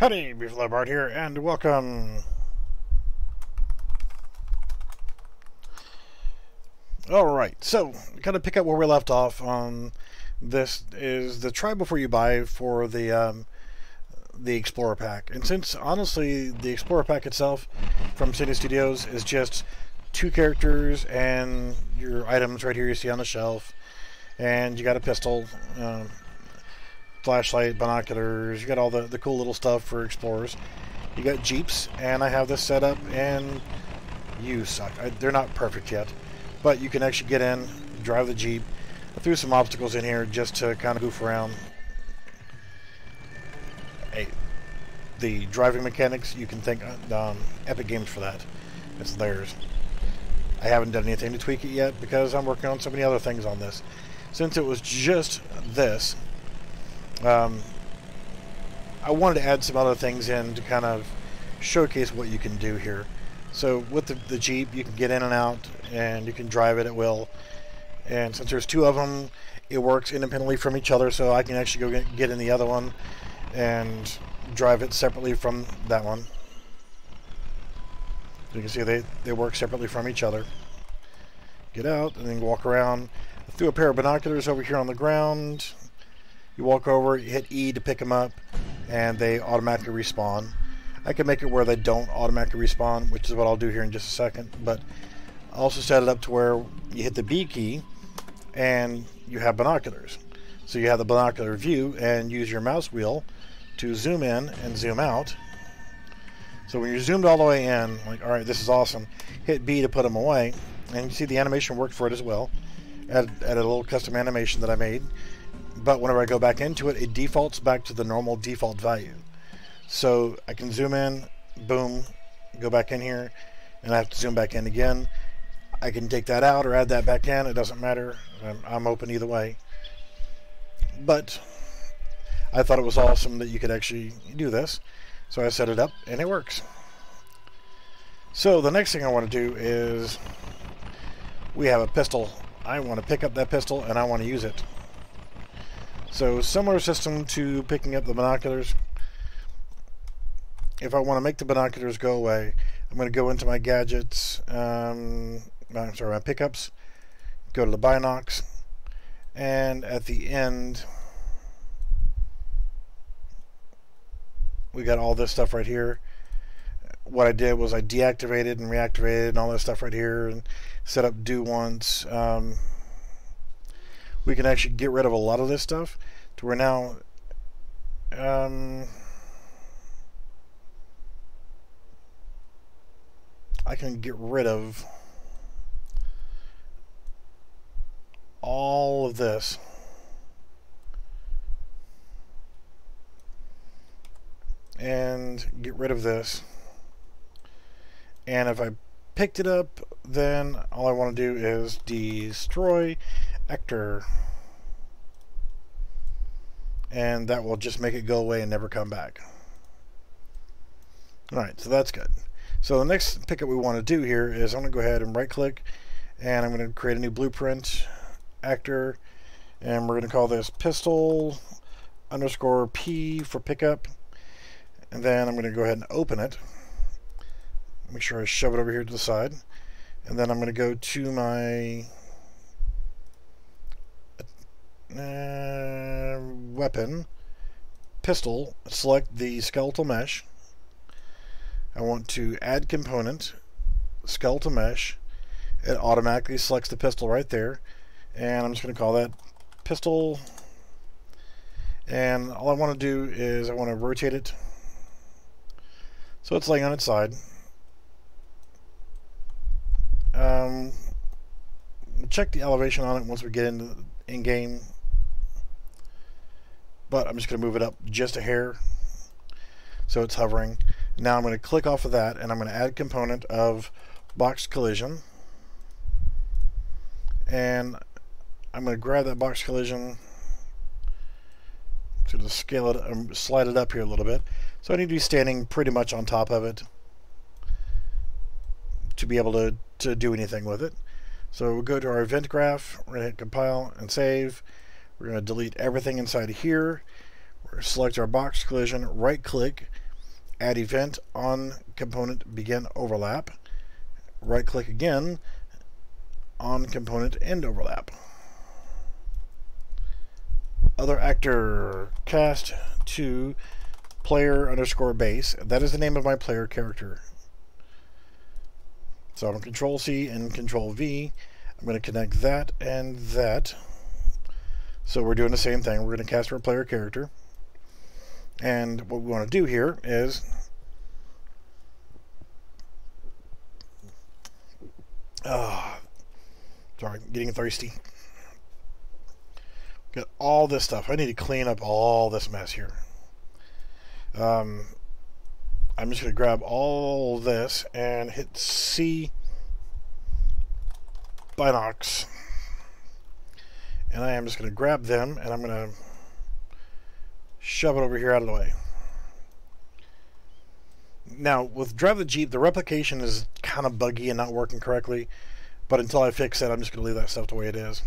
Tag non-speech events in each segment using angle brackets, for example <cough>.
Howdy, Beefalo Bart here, and welcome. Alright, so, kind of pick up where we left off on this is the try before you buy for the um, the Explorer Pack. And since, honestly, the Explorer Pack itself from Synty Studios is just two characters and your items right here you see on the shelf, and you got a pistol, um, flashlight, binoculars, you got all the, the cool little stuff for explorers. You got Jeeps, and I have this set up in use. I, they're not perfect yet, but you can actually get in, drive the Jeep. I threw some obstacles in here just to kind of goof around. Hey, the driving mechanics, you can thank um, Epic Games for that. It's theirs. I haven't done anything to tweak it yet because I'm working on so many other things on this. Since it was just this, um, I wanted to add some other things in to kind of showcase what you can do here. So with the, the Jeep, you can get in and out, and you can drive it at will. And since there's two of them, it works independently from each other, so I can actually go get, get in the other one and drive it separately from that one. You can see they, they work separately from each other. Get out and then walk around. I threw a pair of binoculars over here on the ground. You walk over, you hit E to pick them up, and they automatically respawn. I can make it where they don't automatically respawn, which is what I'll do here in just a second. But I also set it up to where you hit the B key, and you have binoculars. So you have the binocular view, and use your mouse wheel to zoom in and zoom out. So when you're zoomed all the way in, like, all right, this is awesome, hit B to put them away, and you see the animation worked for it as well. Add, add a little custom animation that I made but whenever I go back into it, it defaults back to the normal default value. So I can zoom in, boom, go back in here, and I have to zoom back in again. I can take that out or add that back in, it doesn't matter. I'm, I'm open either way. But I thought it was awesome that you could actually do this. So I set it up, and it works. So the next thing I want to do is we have a pistol. I want to pick up that pistol, and I want to use it. So similar system to picking up the binoculars. If I want to make the binoculars go away, I'm going to go into my gadgets, um, I'm sorry, my pickups, go to the binocs, and at the end, we got all this stuff right here. What I did was I deactivated and reactivated and all this stuff right here and set up do once. Um, we can actually get rid of a lot of this stuff to where now um, I can get rid of all of this. And get rid of this. And if I picked it up then all I want to do is destroy Actor. And that will just make it go away and never come back. Alright, so that's good. So the next pickup we want to do here is I'm going to go ahead and right click and I'm going to create a new blueprint actor and we're going to call this pistol underscore P for pickup and then I'm going to go ahead and open it make sure I shove it over here to the side and then I'm going to go to my uh, weapon, pistol, select the skeletal mesh. I want to add component, skeletal mesh. It automatically selects the pistol right there. And I'm just going to call that pistol. And all I want to do is I want to rotate it so it's laying on its side. Um, check the elevation on it once we get into in-game but I'm just going to move it up just a hair so it's hovering. Now I'm going to click off of that and I'm going to add component of box collision and I'm going to grab that box collision to just scale it, um, slide it up here a little bit. So I need to be standing pretty much on top of it to be able to, to do anything with it. So we'll go to our event graph, we're going to hit compile and save. We're going to delete everything inside of here. We're going to select our box collision, right click, add event on component begin overlap. Right click again on component end overlap. Other actor cast to player underscore base. That is the name of my player character. So I'm control C and control V. I'm going to connect that and that. So we're doing the same thing. We're going to cast our player character. And what we want to do here is uh, sorry, getting thirsty. Got all this stuff. I need to clean up all this mess here. Um, I'm just going to grab all this and hit C binocs. And I am just going to grab them and I'm going to shove it over here out of the way. Now, with Drive the Jeep, the replication is kind of buggy and not working correctly. But until I fix it, I'm just going to leave that stuff the way it is.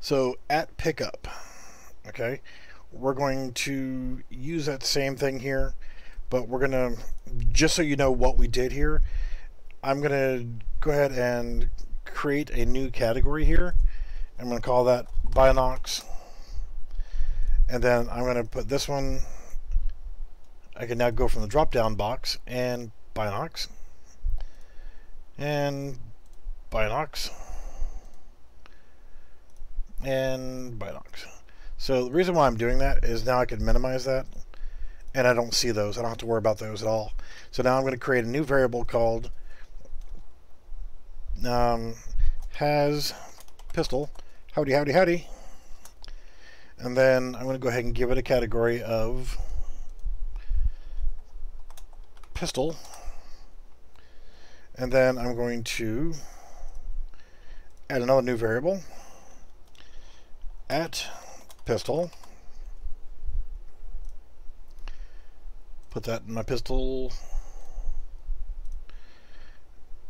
So, at pickup, okay, we're going to use that same thing here. But we're going to, just so you know what we did here, I'm going to go ahead and create a new category here. I'm going to call that Binocs and then I'm going to put this one I can now go from the drop down box and Binocs and Binocs and Binocs so the reason why I'm doing that is now I can minimize that and I don't see those. I don't have to worry about those at all. So now I'm going to create a new variable called um, has pistol howdy howdy howdy and then I'm going to go ahead and give it a category of pistol. And then I'm going to add another new variable at pistol. Put that in my pistol.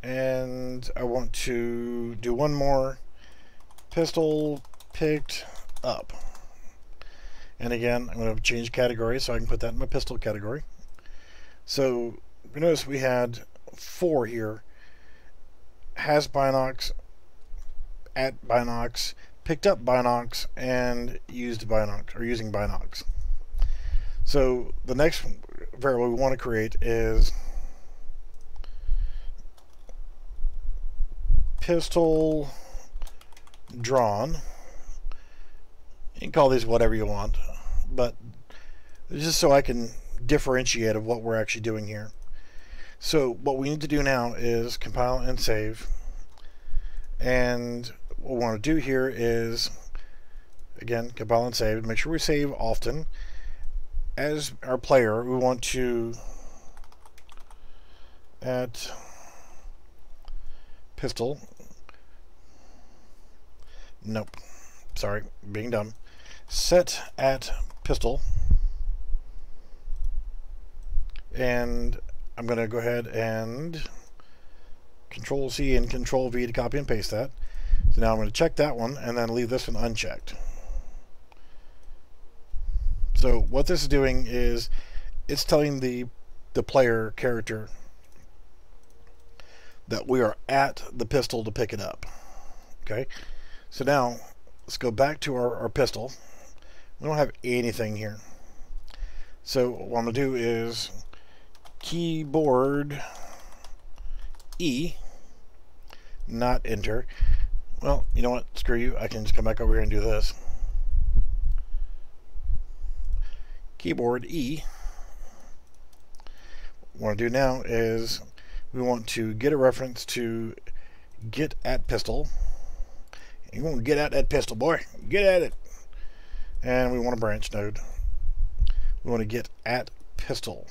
And I want to do one more pistol picked up. And again, I'm going to change category so I can put that in my pistol category. So you notice we had four here. Has Binocs, at Binocs, picked up Binocs, and used Binocs, or using Binocs. So the next variable we want to create is pistol drawn. You can call these whatever you want but just so I can differentiate of what we're actually doing here. So what we need to do now is compile and save. And what we want to do here is, again, compile and save. Make sure we save often. As our player, we want to at pistol. Nope. Sorry, being dumb. Set at pistol. And I'm going to go ahead and Control C and Control V to copy and paste that. So now I'm going to check that one and then leave this one unchecked. So what this is doing is it's telling the the player character that we are at the pistol to pick it up. Okay, so now let's go back to our, our pistol. We don't have anything here. So what I'm going to do is keyboard E, not enter. Well, you know what? Screw you. I can just come back over here and do this. Keyboard E. What I want to do now is we want to get a reference to get at pistol. You want to get at that pistol, boy. Get at it and we want a branch node. We want to get at pistol.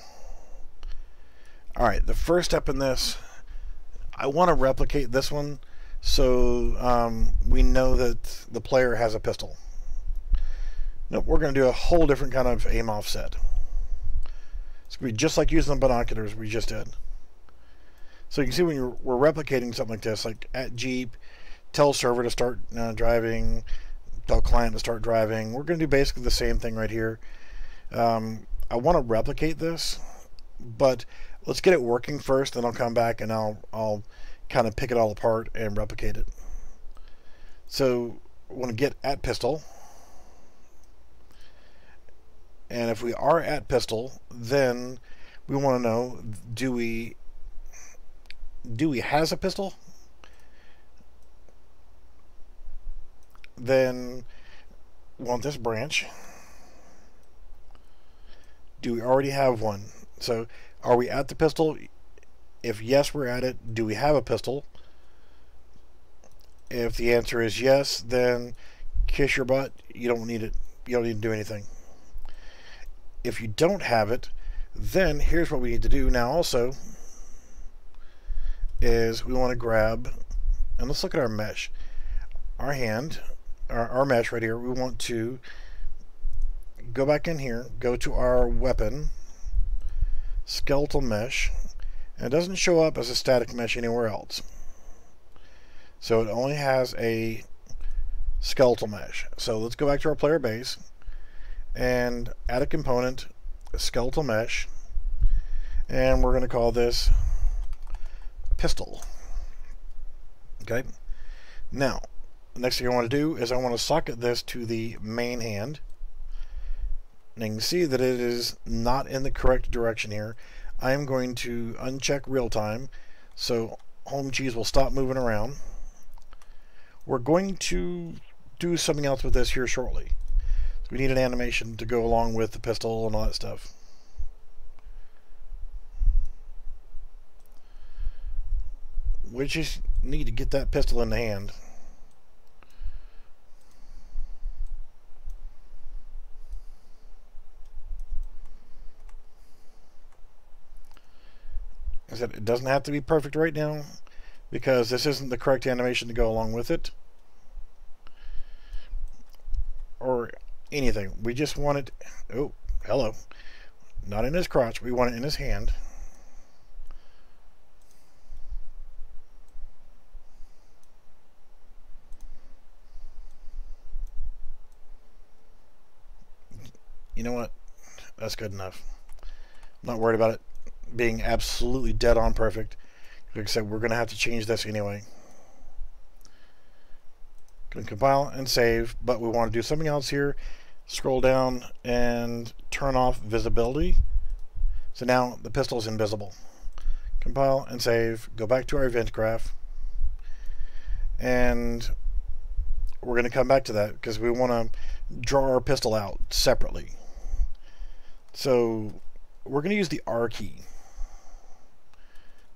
All right, the first step in this, I want to replicate this one so um, we know that the player has a pistol. Nope, we're going to do a whole different kind of aim offset. It's going to be just like using the binoculars we just did. So you can see when we're replicating something like this, like at Jeep, tell server to start uh, driving, tell client to start driving. We're going to do basically the same thing right here. Um, I want to replicate this, but let's get it working first, then I'll come back and I'll, I'll kind of pick it all apart and replicate it. So I want to get at pistol. And if we are at pistol, then we want to know, do we, do we has a pistol? Then want this branch. Do we already have one? So are we at the pistol? If yes, we're at it. Do we have a pistol? If the answer is yes, then kiss your butt. You don't need it. You don't need to do anything. If you don't have it, then here's what we need to do now also is we want to grab and let's look at our mesh. Our hand, our, our mesh right here, we want to go back in here, go to our weapon, skeletal mesh, and it doesn't show up as a static mesh anywhere else. So it only has a skeletal mesh. So let's go back to our player base and add a component, a skeletal mesh, and we're going to call this pistol. Okay. Now, next thing I want to do is I want to socket this to the main hand. And you can see that it is not in the correct direction here. I am going to uncheck real time so home cheese will stop moving around. We're going to do something else with this here shortly. So we need an animation to go along with the pistol and all that stuff. We just need to get that pistol in the hand. I said it doesn't have to be perfect right now because this isn't the correct animation to go along with it or anything. We just want it, oh, hello, not in his crotch, we want it in his hand. You know what? That's good enough. I'm not worried about it being absolutely dead on perfect. Like I said, we're going to have to change this anyway. Going to compile and save, but we want to do something else here. Scroll down and turn off visibility. So now the pistol is invisible. Compile and save. Go back to our event graph. And we're going to come back to that because we want to draw our pistol out separately. So we're going to use the R key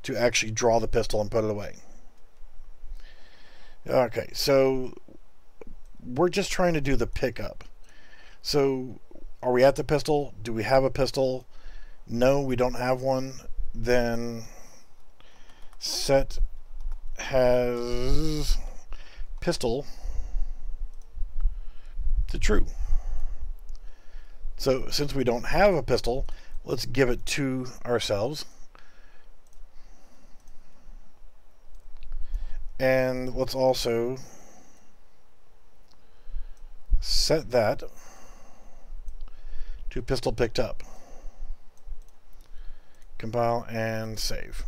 to actually draw the pistol and put it away. Okay, so we're just trying to do the pickup. So are we at the pistol? Do we have a pistol? No, we don't have one. Then set has pistol to true. So since we don't have a pistol, let's give it to ourselves. And let's also set that to pistol picked up. Compile and save.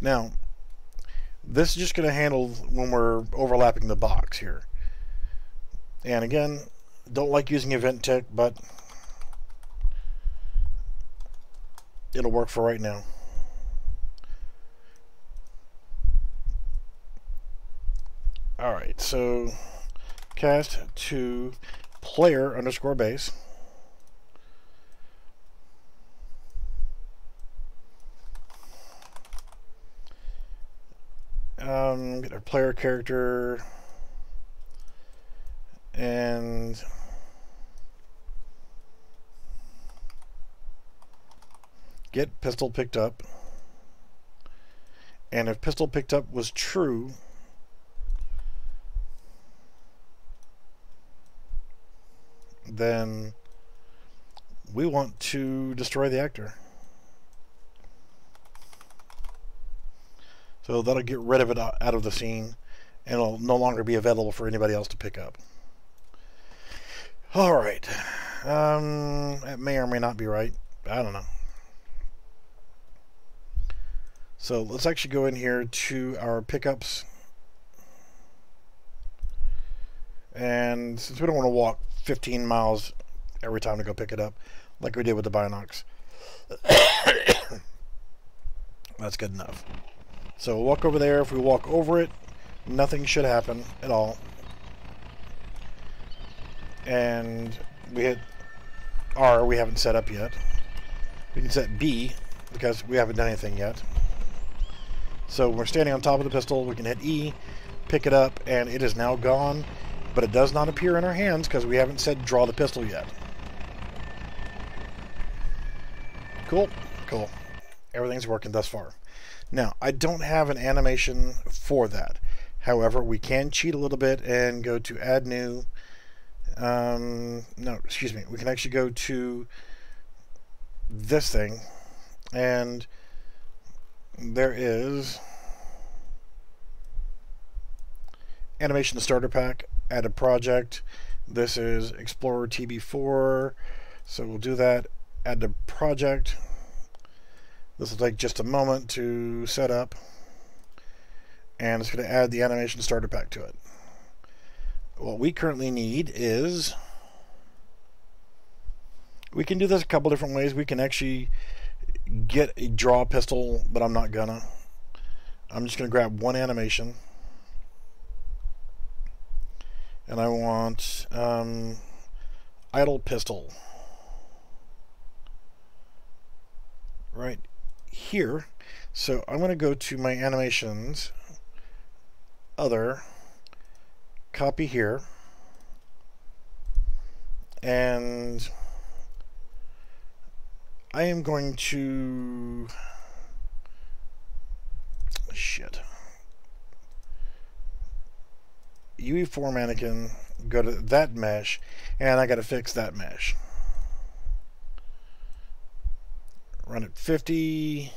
Now, this is just going to handle when we're overlapping the box here. And again, don't like using event tick, but it'll work for right now. Alright, so cast to player underscore base. Um, get our player character and get pistol picked up and if pistol picked up was true then we want to destroy the actor. So that'll get rid of it out of the scene and it'll no longer be available for anybody else to pick up. All right. Um, it may or may not be right. I don't know. So let's actually go in here to our pickups. And since we don't want to walk 15 miles every time to go pick it up, like we did with the Binox, <coughs> that's good enough. So we'll walk over there. If we walk over it, nothing should happen at all. And we hit R, we haven't set up yet. We can set B, because we haven't done anything yet. So we're standing on top of the pistol, we can hit E, pick it up, and it is now gone. But it does not appear in our hands because we haven't said draw the pistol yet. Cool, cool. Everything's working thus far. Now, I don't have an animation for that. However, we can cheat a little bit and go to add new. Um, no, excuse me. We can actually go to this thing and there is animation starter pack add a project. This is explorer tb4 so we'll do that add the project. This will take just a moment to set up. And it's going to add the animation starter pack to it. What we currently need is we can do this a couple different ways. We can actually get a draw pistol, but I'm not gonna. I'm just gonna grab one animation. And I want um, idle pistol. Right here. So I'm gonna go to my animations, other, copy here, and I am going to... Shit. UE4 mannequin, go to that mesh, and I got to fix that mesh. Run it 50.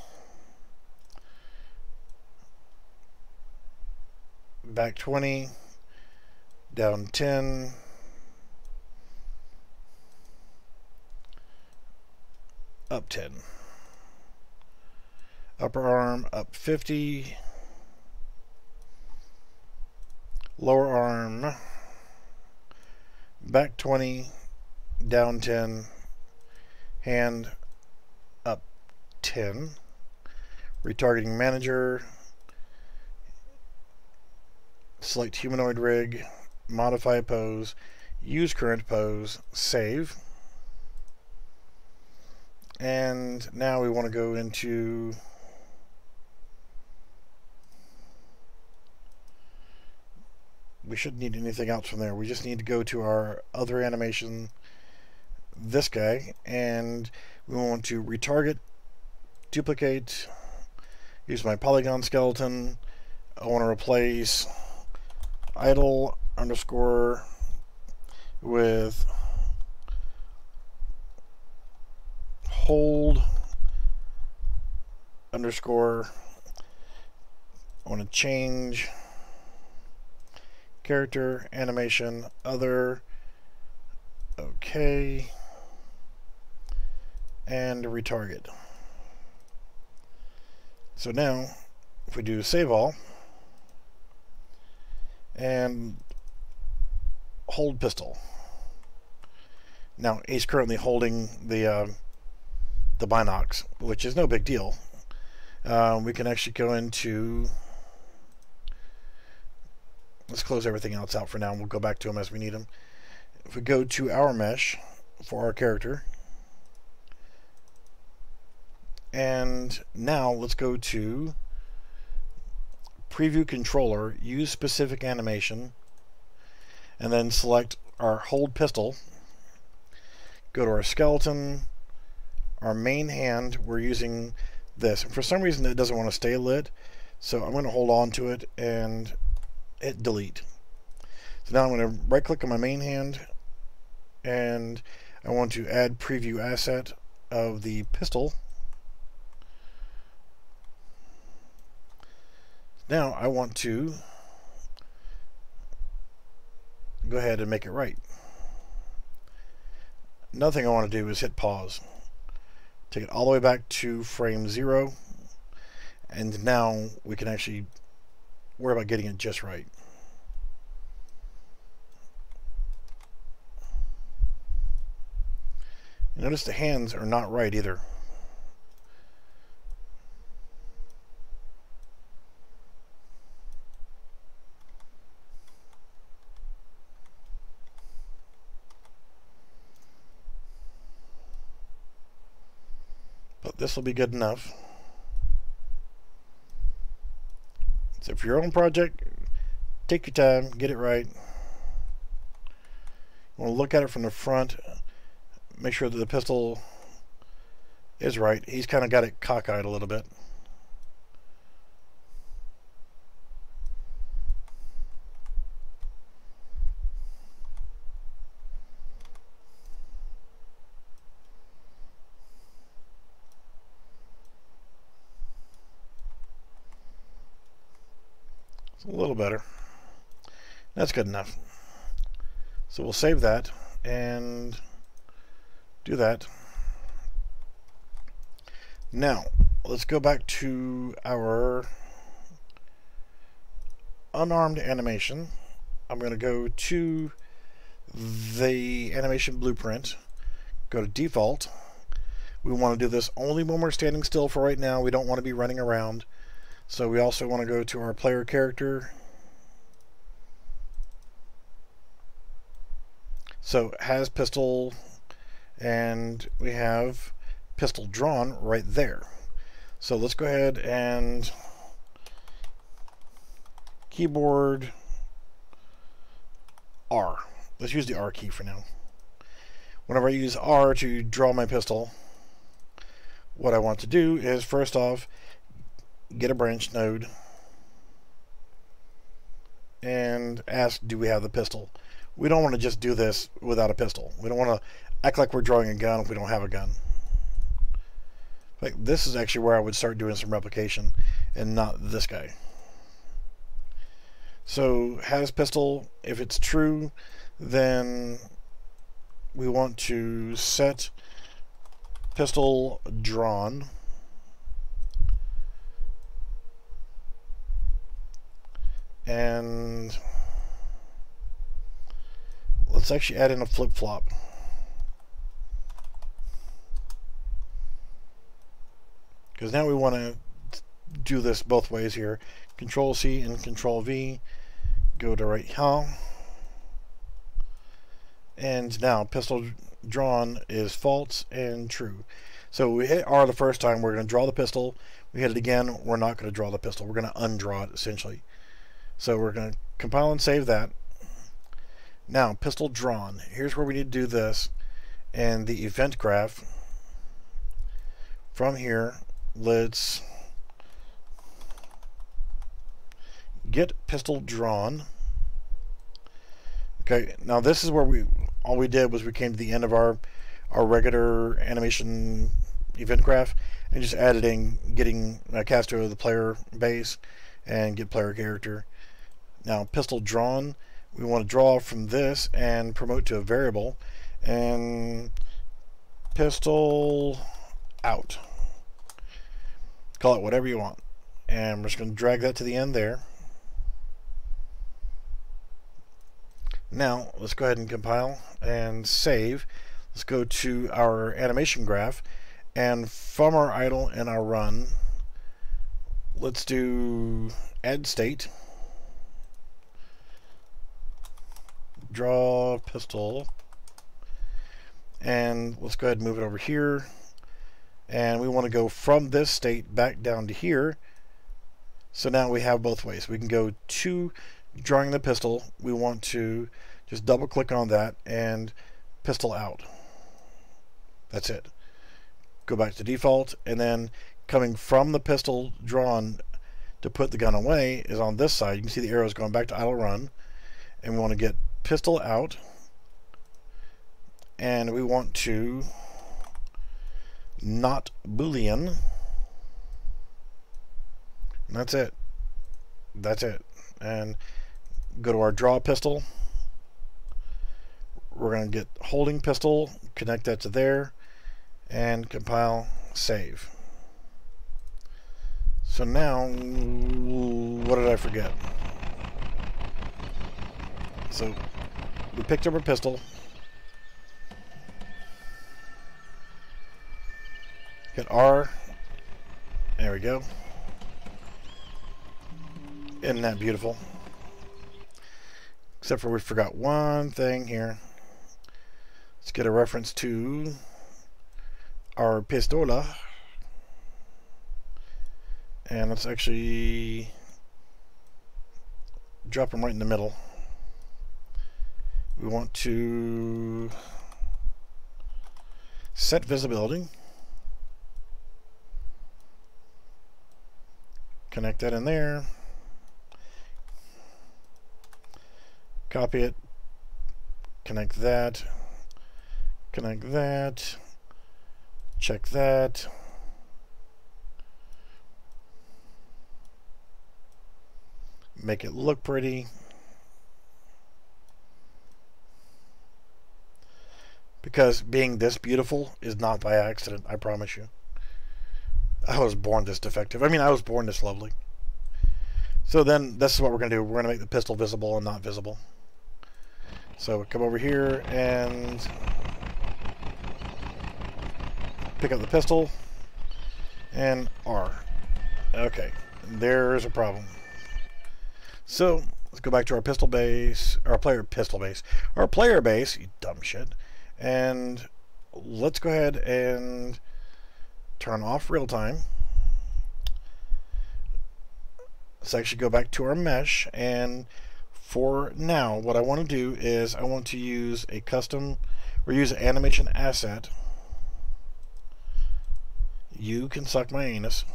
Back 20. Down 10. up 10. Upper arm up 50. Lower arm back 20, down 10. Hand up 10. Retargeting manager. Select humanoid rig. Modify pose. Use current pose. Save. And now we want to go into we shouldn't need anything else from there. We just need to go to our other animation, this guy, and we want to retarget, duplicate, use my polygon skeleton. I want to replace idle underscore with hold underscore I want to change character animation other okay and retarget so now if we do save all and hold pistol now he's currently holding the uh, the Binox, which is no big deal. Um, we can actually go into let's close everything else out for now and we'll go back to them as we need them. If we go to our mesh for our character and now let's go to preview controller use specific animation and then select our hold pistol go to our skeleton our main hand, we're using this. And for some reason, it doesn't want to stay lit. So I'm going to hold on to it and hit delete. So now I'm going to right click on my main hand and I want to add preview asset of the pistol. Now I want to go ahead and make it right. Another thing I want to do is hit pause. Take it all the way back to frame zero. And now we can actually worry about getting it just right. Notice the hands are not right either. But this will be good enough. So for your own project, take your time, get it right. You want to look at it from the front make sure that the pistol is right. He's kind of got it cockeyed a little bit. Little better. That's good enough. So we'll save that and do that. Now, let's go back to our unarmed animation. I'm going to go to the animation blueprint, go to default. We want to do this only when we're standing still for right now. We don't want to be running around. So we also want to go to our player character. So has pistol and we have pistol drawn right there. So let's go ahead and keyboard R. Let's use the R key for now. Whenever I use R to draw my pistol, what I want to do is first off get a branch node and ask do we have the pistol. We don't want to just do this without a pistol. We don't want to act like we're drawing a gun if we don't have a gun. Like this is actually where I would start doing some replication and not this guy. So has pistol, if it's true, then we want to set pistol drawn. And let's actually add in a flip-flop. because now we want to do this both ways here. Control C and control V go to right here. And now pistol drawn is false and true. So we hit R the first time we're going to draw the pistol. We hit it again we're not going to draw the pistol. We're going to undraw it essentially. So we're going to compile and save that now pistol drawn here's where we need to do this and the event graph from here let's get pistol drawn. Okay, now this is where we all we did was we came to the end of our our regular animation event graph and just added in getting a cast of the player base and get player character. Now pistol drawn, we want to draw from this and promote to a variable and pistol out. Call it whatever you want. And we're just going to drag that to the end there. Now, let's go ahead and compile and save. Let's go to our animation graph. And from our idle and our run, let's do add state. Draw pistol. And let's go ahead and move it over here. And we want to go from this state back down to here. So now we have both ways. We can go to drawing the pistol. We want to just double click on that and pistol out. That's it. Go back to default and then coming from the pistol drawn to put the gun away is on this side. You can see the arrows going back to idle run and we want to get pistol out and we want to not boolean and that's it that's it and go to our draw pistol we're going to get holding pistol, connect that to there, and compile, save. So now, what did I forget? So, we picked up our pistol. Hit R. There we go. Isn't that beautiful? Except for we forgot one thing here. Let's get a reference to our pistola. And let's actually drop them right in the middle. We want to set visibility. Connect that in there. Copy it. Connect that. Connect that. Check that. Make it look pretty. Because being this beautiful is not by accident, I promise you. I was born this defective. I mean, I was born this lovely. So then, this is what we're going to do. We're going to make the pistol visible and not visible. So come over here and pick up the pistol and R. Okay, there's a problem. So let's go back to our pistol base, our player pistol base, our player base, you dumb shit. And let's go ahead and turn off real time. Let's actually go back to our mesh and for now what I want to do is I want to use a custom or use an animation asset. You can suck my anus.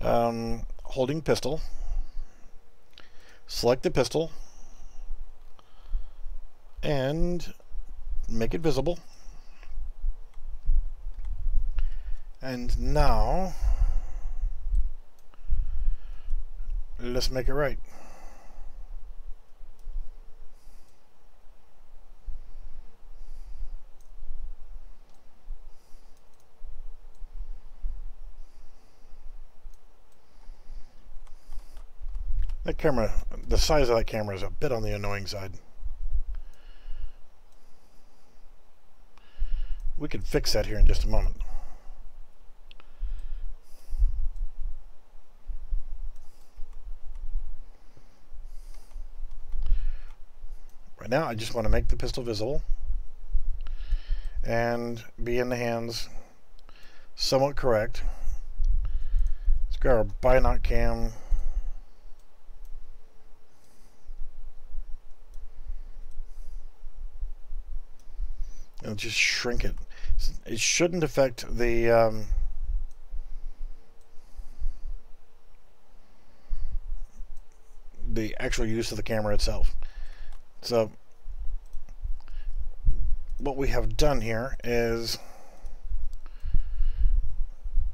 Um, holding pistol. Select the pistol and make it visible. And now, let's make it right. That camera, the size of that camera is a bit on the annoying side. We can fix that here in just a moment. Right now, I just want to make the pistol visible and be in the hands somewhat correct. Let's grab our binoc cam and just shrink it. It shouldn't affect the um, the actual use of the camera itself. So what we have done here is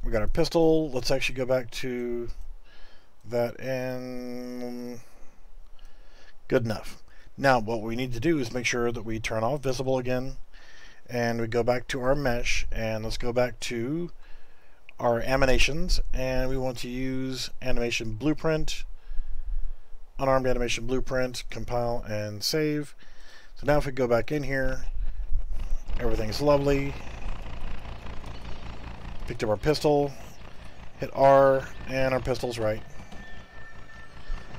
we got our pistol. Let's actually go back to that and good enough. Now what we need to do is make sure that we turn off visible again and we go back to our mesh and let's go back to our animations and we want to use animation blueprint unarmed animation blueprint compile and save. So now if we go back in here everything's lovely. Picked up our pistol hit R and our pistol's right.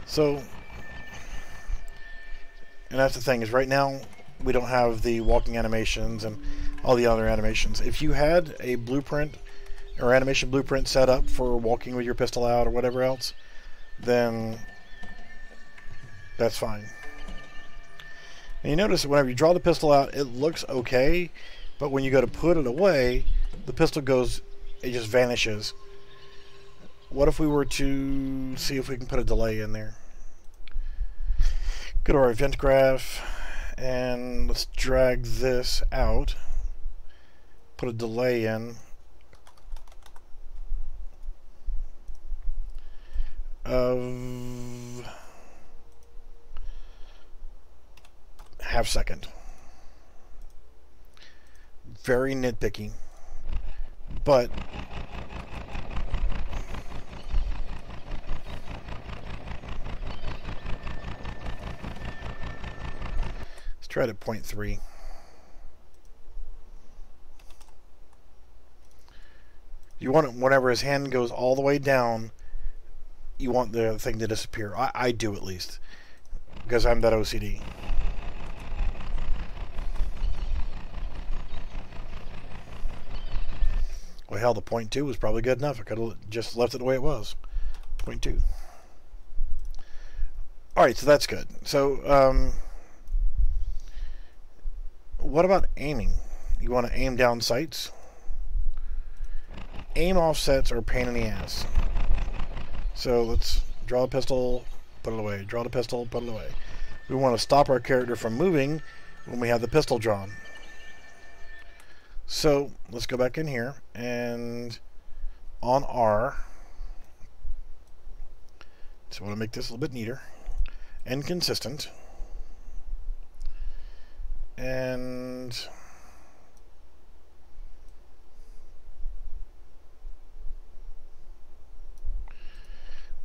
So and that's the thing is right now we don't have the walking animations and all the other animations. If you had a blueprint or animation blueprint set up for walking with your pistol out or whatever else, then that's fine. And you notice whenever you draw the pistol out, it looks okay, but when you go to put it away, the pistol goes, it just vanishes. What if we were to see if we can put a delay in there? Go to our event graph and let's drag this out put a delay in of half second. Very nitpicky. But try at point three. You want it whenever his hand goes all the way down, you want the thing to disappear. I, I do at least. Because I'm that OCD. Well, hell, the point two was probably good enough. I could have just left it the way it was. Point two. Alright, so that's good. So, um, what about aiming? You want to aim down sights? Aim offsets are pain in the ass. So let's draw a pistol, put it away. Draw the pistol, put it away. We want to stop our character from moving when we have the pistol drawn. So let's go back in here and on R. So I want to make this a little bit neater and consistent. And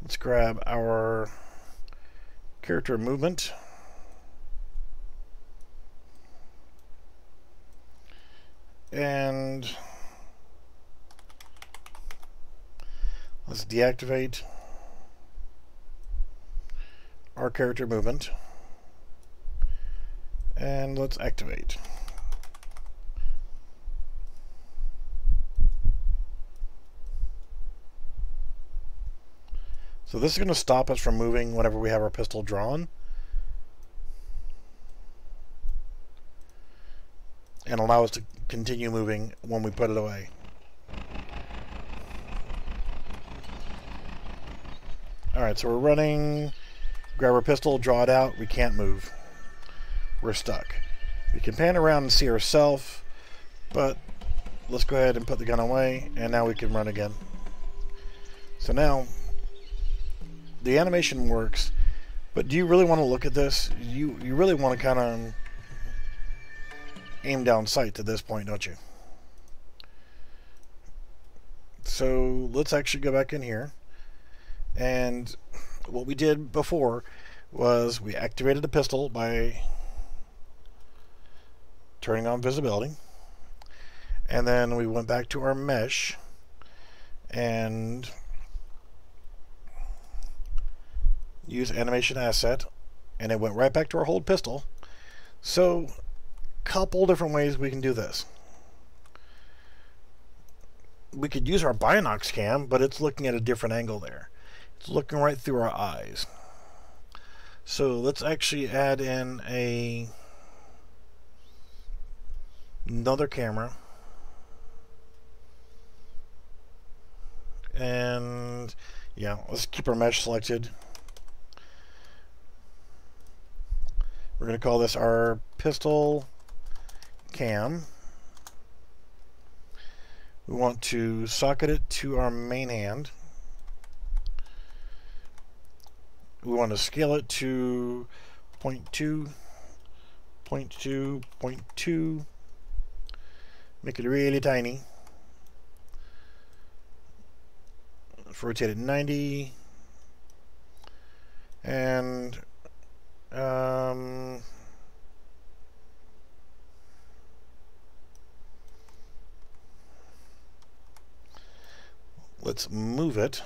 let's grab our character movement. And let's deactivate our character movement. And let's activate. So this is going to stop us from moving whenever we have our pistol drawn. and allow us to continue moving when we put it away. Alright, so we're running, grab our pistol, draw it out, we can't move. We're stuck. We can pan around and see ourselves, but let's go ahead and put the gun away, and now we can run again. So now, the animation works, but do you really want to look at this? You, you really want to kind of aim down sight to this point, don't you? So let's actually go back in here. And what we did before was we activated the pistol by turning on visibility. And then we went back to our mesh and use animation asset and it went right back to our hold pistol. So couple different ways we can do this. We could use our Binox cam, but it's looking at a different angle there. It's looking right through our eyes. So let's actually add in a another camera. And yeah, let's keep our mesh selected. We're going to call this our pistol cam. We want to socket it to our main hand. We want to scale it to 0.2, 0.2, 0.2. Make it really tiny. Let's rotate it 90. And um, Let's move it.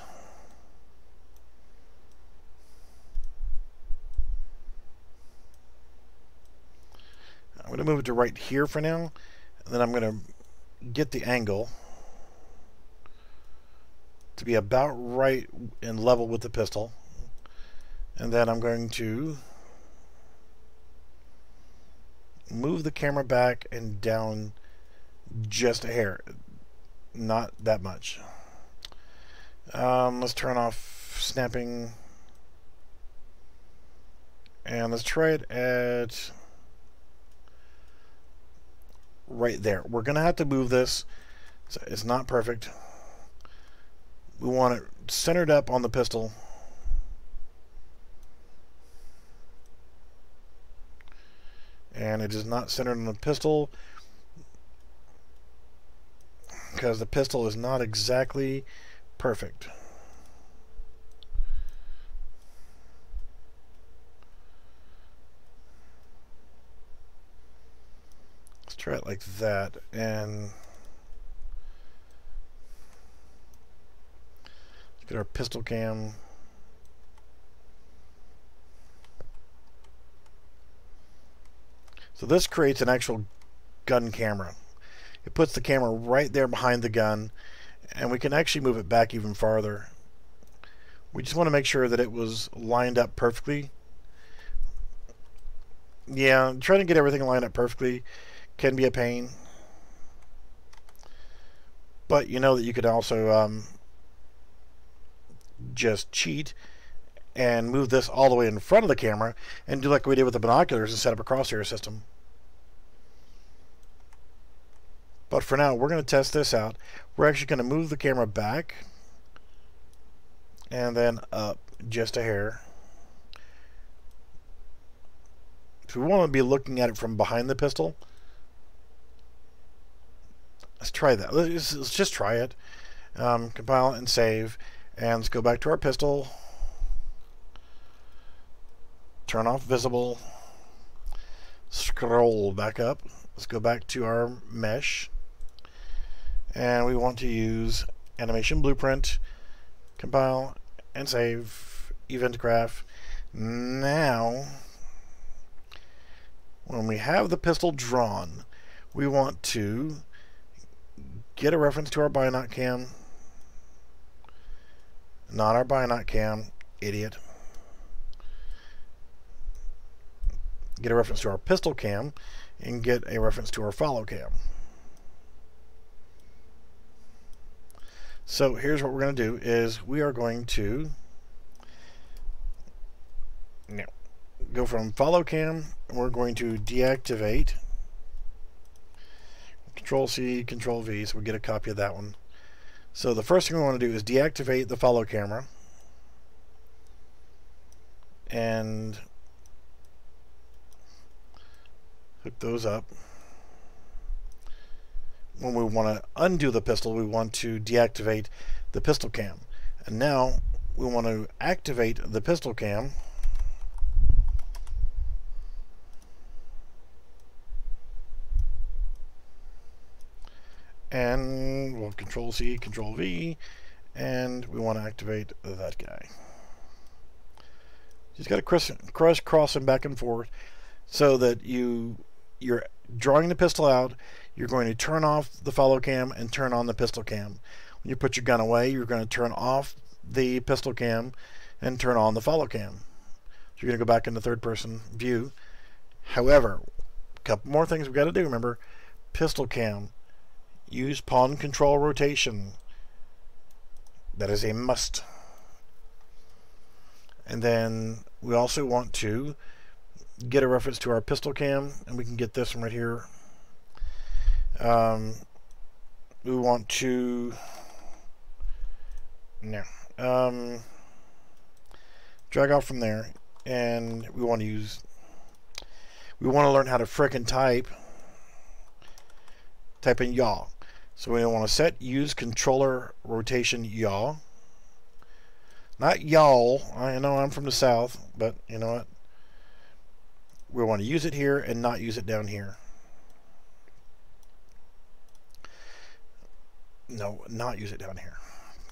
I'm going to move it to right here for now. And then I'm going to get the angle to be about right in level with the pistol. And then I'm going to move the camera back and down just a hair. Not that much. Um, let's turn off snapping. And let's try it at right there. We're going to have to move this. So it's not perfect. We want it centered up on the pistol. And it is not centered on the pistol because the pistol is not exactly perfect. Try it like that and get our pistol cam So this creates an actual gun camera. It puts the camera right there behind the gun and we can actually move it back even farther. We just want to make sure that it was lined up perfectly. Yeah, trying to get everything lined up perfectly can be a pain. But you know that you could also um, just cheat and move this all the way in front of the camera and do like we did with the binoculars and set up a crosshair system. But for now, we're going to test this out. We're actually going to move the camera back and then up just a hair. So we want to be looking at it from behind the pistol. Let's try that. Let's, let's just try it. Um, compile and save. And let's go back to our pistol turn off visible, scroll back up. Let's go back to our mesh. And we want to use animation blueprint, compile, and save event graph. Now, when we have the pistol drawn, we want to get a reference to our binot cam. Not our binot cam, idiot. get a reference to our pistol cam, and get a reference to our follow cam. So here's what we're going to do is we are going to go from follow cam, we're going to deactivate Control C, Control V, so we get a copy of that one. So the first thing we want to do is deactivate the follow camera. And hook those up. When we want to undo the pistol, we want to deactivate the pistol cam. And now we want to activate the pistol cam. And we'll control C, control V, and we want to activate that guy. Just got to cross, cross, cross him back and forth so that you you're drawing the pistol out, you're going to turn off the follow cam and turn on the pistol cam. When you put your gun away, you're going to turn off the pistol cam and turn on the follow cam. So you're going to go back into third person view. However, a couple more things we've got to do. Remember, pistol cam, use pawn control rotation. That is a must. And then we also want to get a reference to our pistol cam, and we can get this one right here. Um, we want to no um, drag off from there, and we want to use we want to learn how to frickin' type type in yaw. So we want to set use controller rotation yaw. Not y'all. I know I'm from the south, but you know what? we want to use it here and not use it down here. No, not use it down here.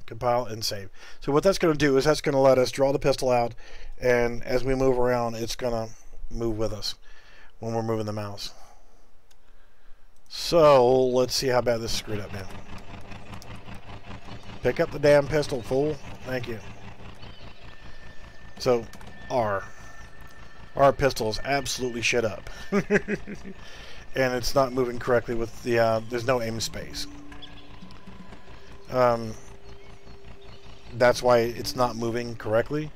Compile and save. So what that's going to do is that's going to let us draw the pistol out, and as we move around, it's going to move with us when we're moving the mouse. So let's see how bad this is screwed up now. Pick up the damn pistol, fool. Thank you. So, R our pistol is absolutely shit up. <laughs> and it's not moving correctly with the, uh, there's no aim space. Um, that's why it's not moving correctly.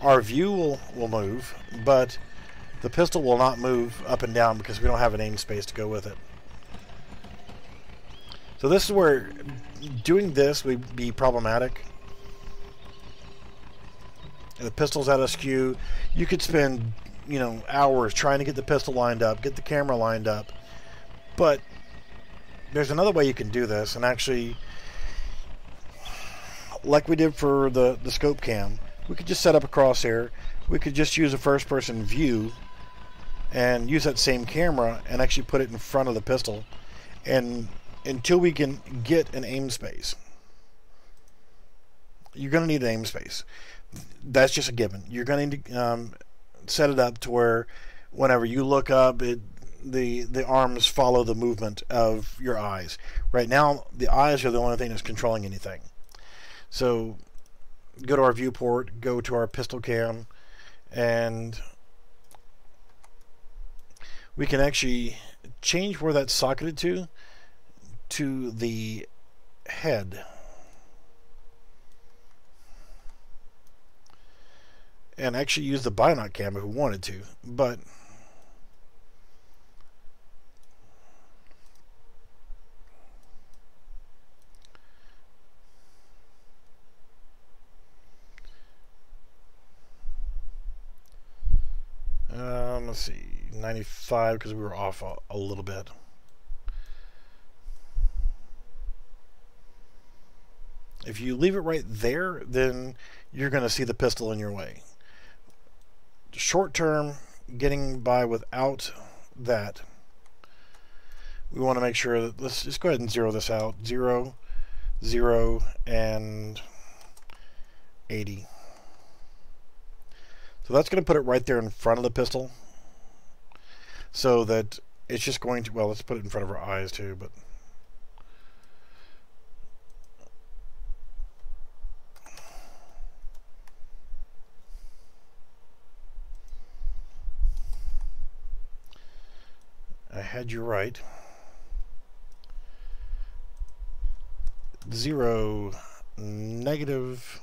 Our view will, will move, but the pistol will not move up and down because we don't have an aim space to go with it. So this is where doing this would be problematic the pistol's out of skew. You could spend you know, hours trying to get the pistol lined up, get the camera lined up. But there's another way you can do this, and actually, like we did for the, the scope cam, we could just set up a crosshair. We could just use a first person view and use that same camera and actually put it in front of the pistol. And until we can get an aim space, you're going to need an aim space. That's just a given. You're going to um, set it up to where whenever you look up, it the the arms follow the movement of your eyes. Right now, the eyes are the only thing that's controlling anything. So, go to our viewport, go to our pistol cam, and we can actually change where that's socketed to to the head. And actually use the binoc cam if we wanted to, but Um, let's see, 95 because we were off a, a little bit. If you leave it right there, then you're going to see the pistol in your way. Short term, getting by without that, we want to make sure that, let's just go ahead and zero this out. Zero, zero, and 80. So that's going to put it right there in front of the pistol. So that it's just going to, well, let's put it in front of our eyes too, but. I had you right. Zero, negative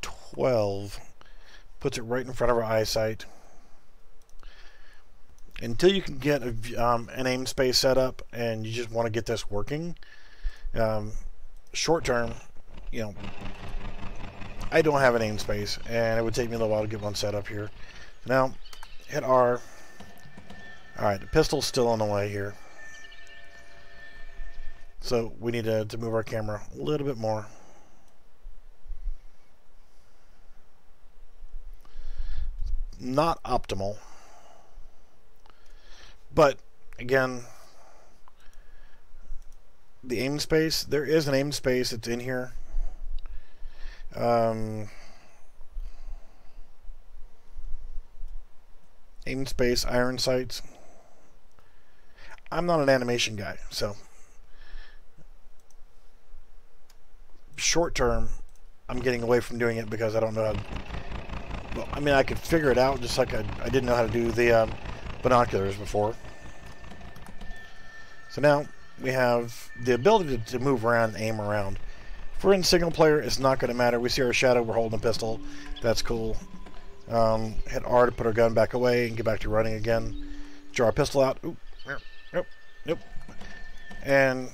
12 puts it right in front of our eyesight. Until you can get a, um, an aim space set up and you just want to get this working, um, short term, you know, I don't have an aim space and it would take me a little while to get one set up here. Now, hit R. Alright, the pistol's still on the way here. So we need to, to move our camera a little bit more. not optimal. But again, the aim space, there is an aim space that's in here. Um, aim space, iron sights. I'm not an animation guy, so short term, I'm getting away from doing it because I don't know how well, I mean, I could figure it out just like I, I didn't know how to do the um, binoculars before. So now we have the ability to, to move around aim around. If we're in single player, it's not going to matter. We see our shadow, we're holding a pistol. That's cool. Um, hit R to put our gun back away and get back to running again. Draw our pistol out. Oop, nope. And,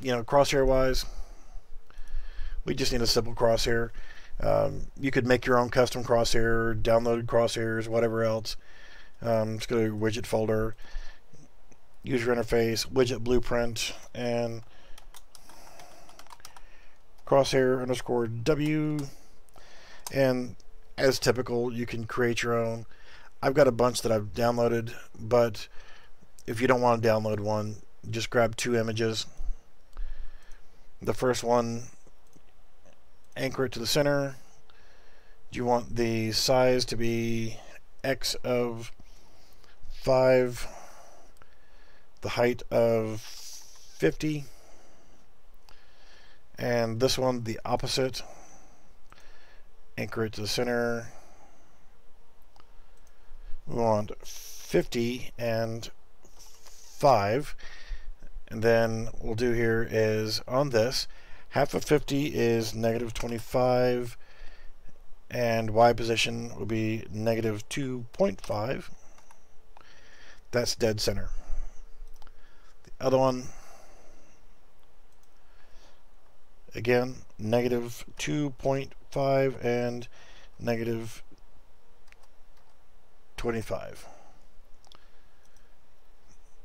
you know, crosshair wise, we just need a simple crosshair. Um, you could make your own custom crosshair, downloaded crosshairs, whatever else. Um, just go to widget folder, user interface, widget blueprint, and crosshair underscore W. And as typical, you can create your own. I've got a bunch that I've downloaded, but if you don't want to download one, just grab two images. The first one anchor it to the center. Do you want the size to be x of 5, the height of 50, and this one the opposite. Anchor it to the center. We want 50 and 5 and then we'll do here is on this Half of 50 is negative 25, and y position will be negative 2.5. That's dead center. The other one, again, negative 2.5 and negative 25.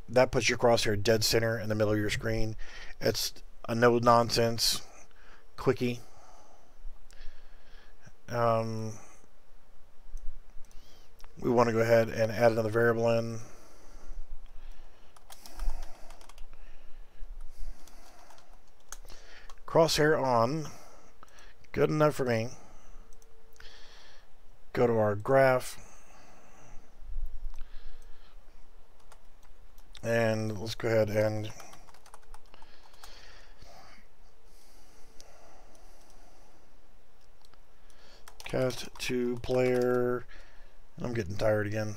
That puts your crosshair dead center in the middle of your screen. It's a no nonsense quickie. Um, we want to go ahead and add another variable in. Crosshair on. Good enough for me. Go to our graph. And let's go ahead and cast to player. I'm getting tired again.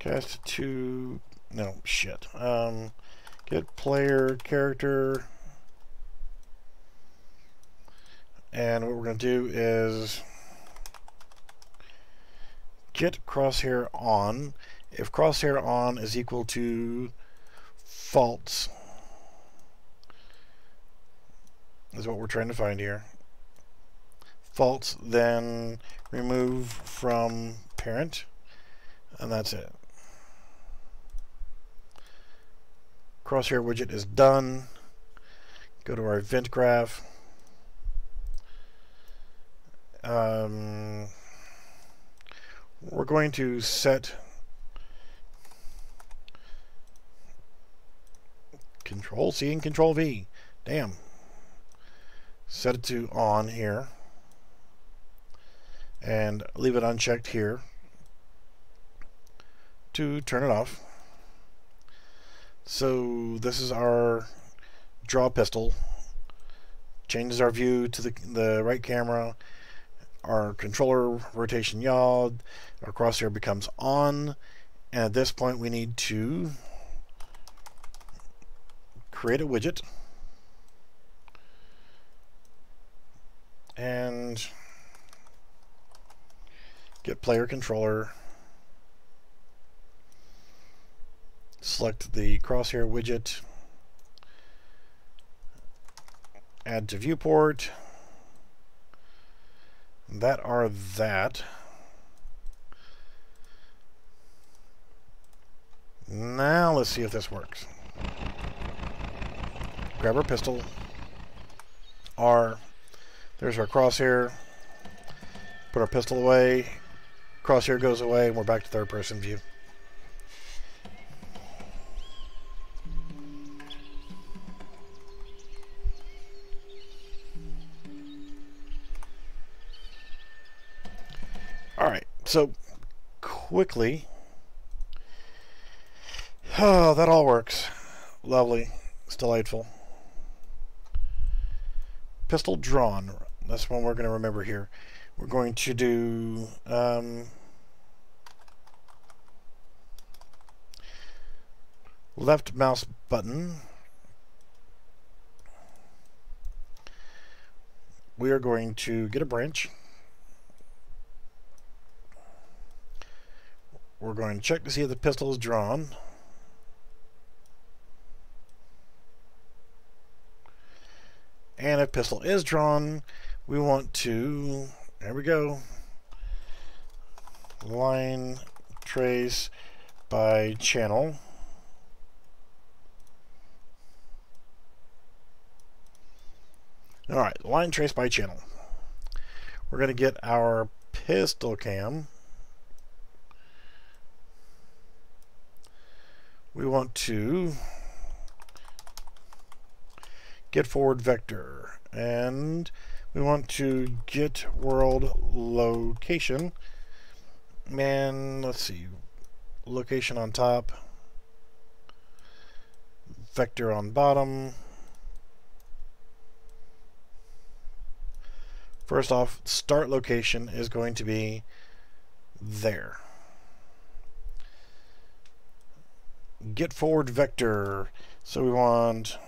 Cast to no shit. Um, get player character. And what we're going to do is get crosshair on. If crosshair on is equal to false, is what we're trying to find here. False, then remove from parent, and that's it. Crosshair widget is done. Go to our event graph. Um, we're going to set Control C and Control V. Damn. Set it to on here. And leave it unchecked here to turn it off. So this is our draw pistol. Changes our view to the, the right camera our controller rotation yaw, our crosshair becomes on, and at this point we need to create a widget. And get player controller. Select the crosshair widget. Add to viewport that are that. Now let's see if this works. Grab our pistol. R. There's our crosshair. Put our pistol away. Crosshair goes away, and we're back to third person view. So, quickly. Oh, that all works. Lovely. It's delightful. Pistol drawn. That's one we're going to remember here. We're going to do... Um, left mouse button. We are going to get a branch. We're going to check to see if the pistol is drawn. And if pistol is drawn, we want to, there we go, line trace by channel. Alright, line trace by channel. We're going to get our pistol cam. We want to get forward vector and we want to get world location. And let's see location on top vector on bottom. First off start location is going to be there get forward vector. So we want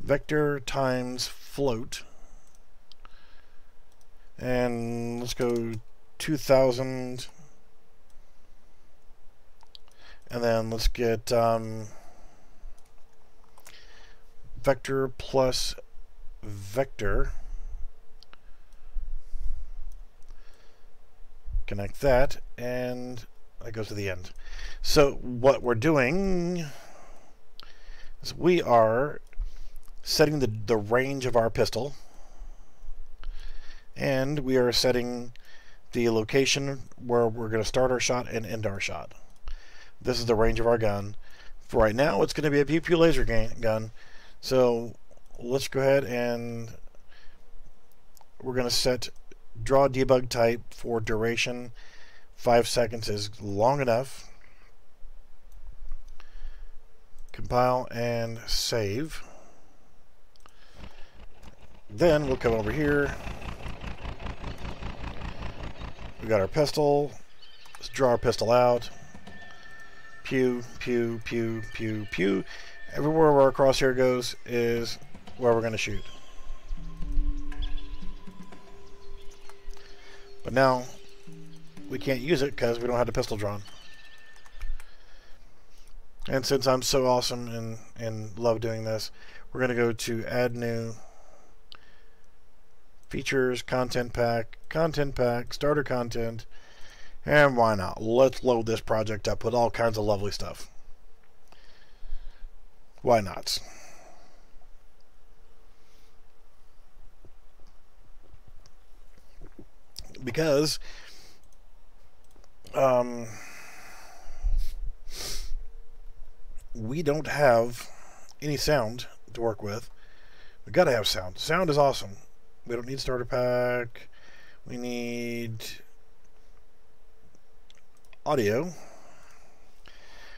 vector times float. And let's go 2000. And then let's get um, vector plus vector Connect that, and that goes to the end. So what we're doing is we are setting the, the range of our pistol, and we are setting the location where we're going to start our shot and end our shot. This is the range of our gun. For right now, it's going to be a pew pew laser gun. So let's go ahead and we're going to set draw debug type for duration. Five seconds is long enough. Compile and save. Then we'll come over here. We got our pistol. Let's draw our pistol out. Pew, pew, pew, pew, pew. Everywhere where our crosshair goes is where we're going to shoot. But now, we can't use it because we don't have the pistol drawn. And since I'm so awesome and, and love doing this, we're going to go to Add New, Features, Content Pack, Content Pack, Starter Content, and why not? Let's load this project up with all kinds of lovely stuff. Why not? Because um, we don't have any sound to work with. We gotta have sound. Sound is awesome. We don't need starter pack. We need audio.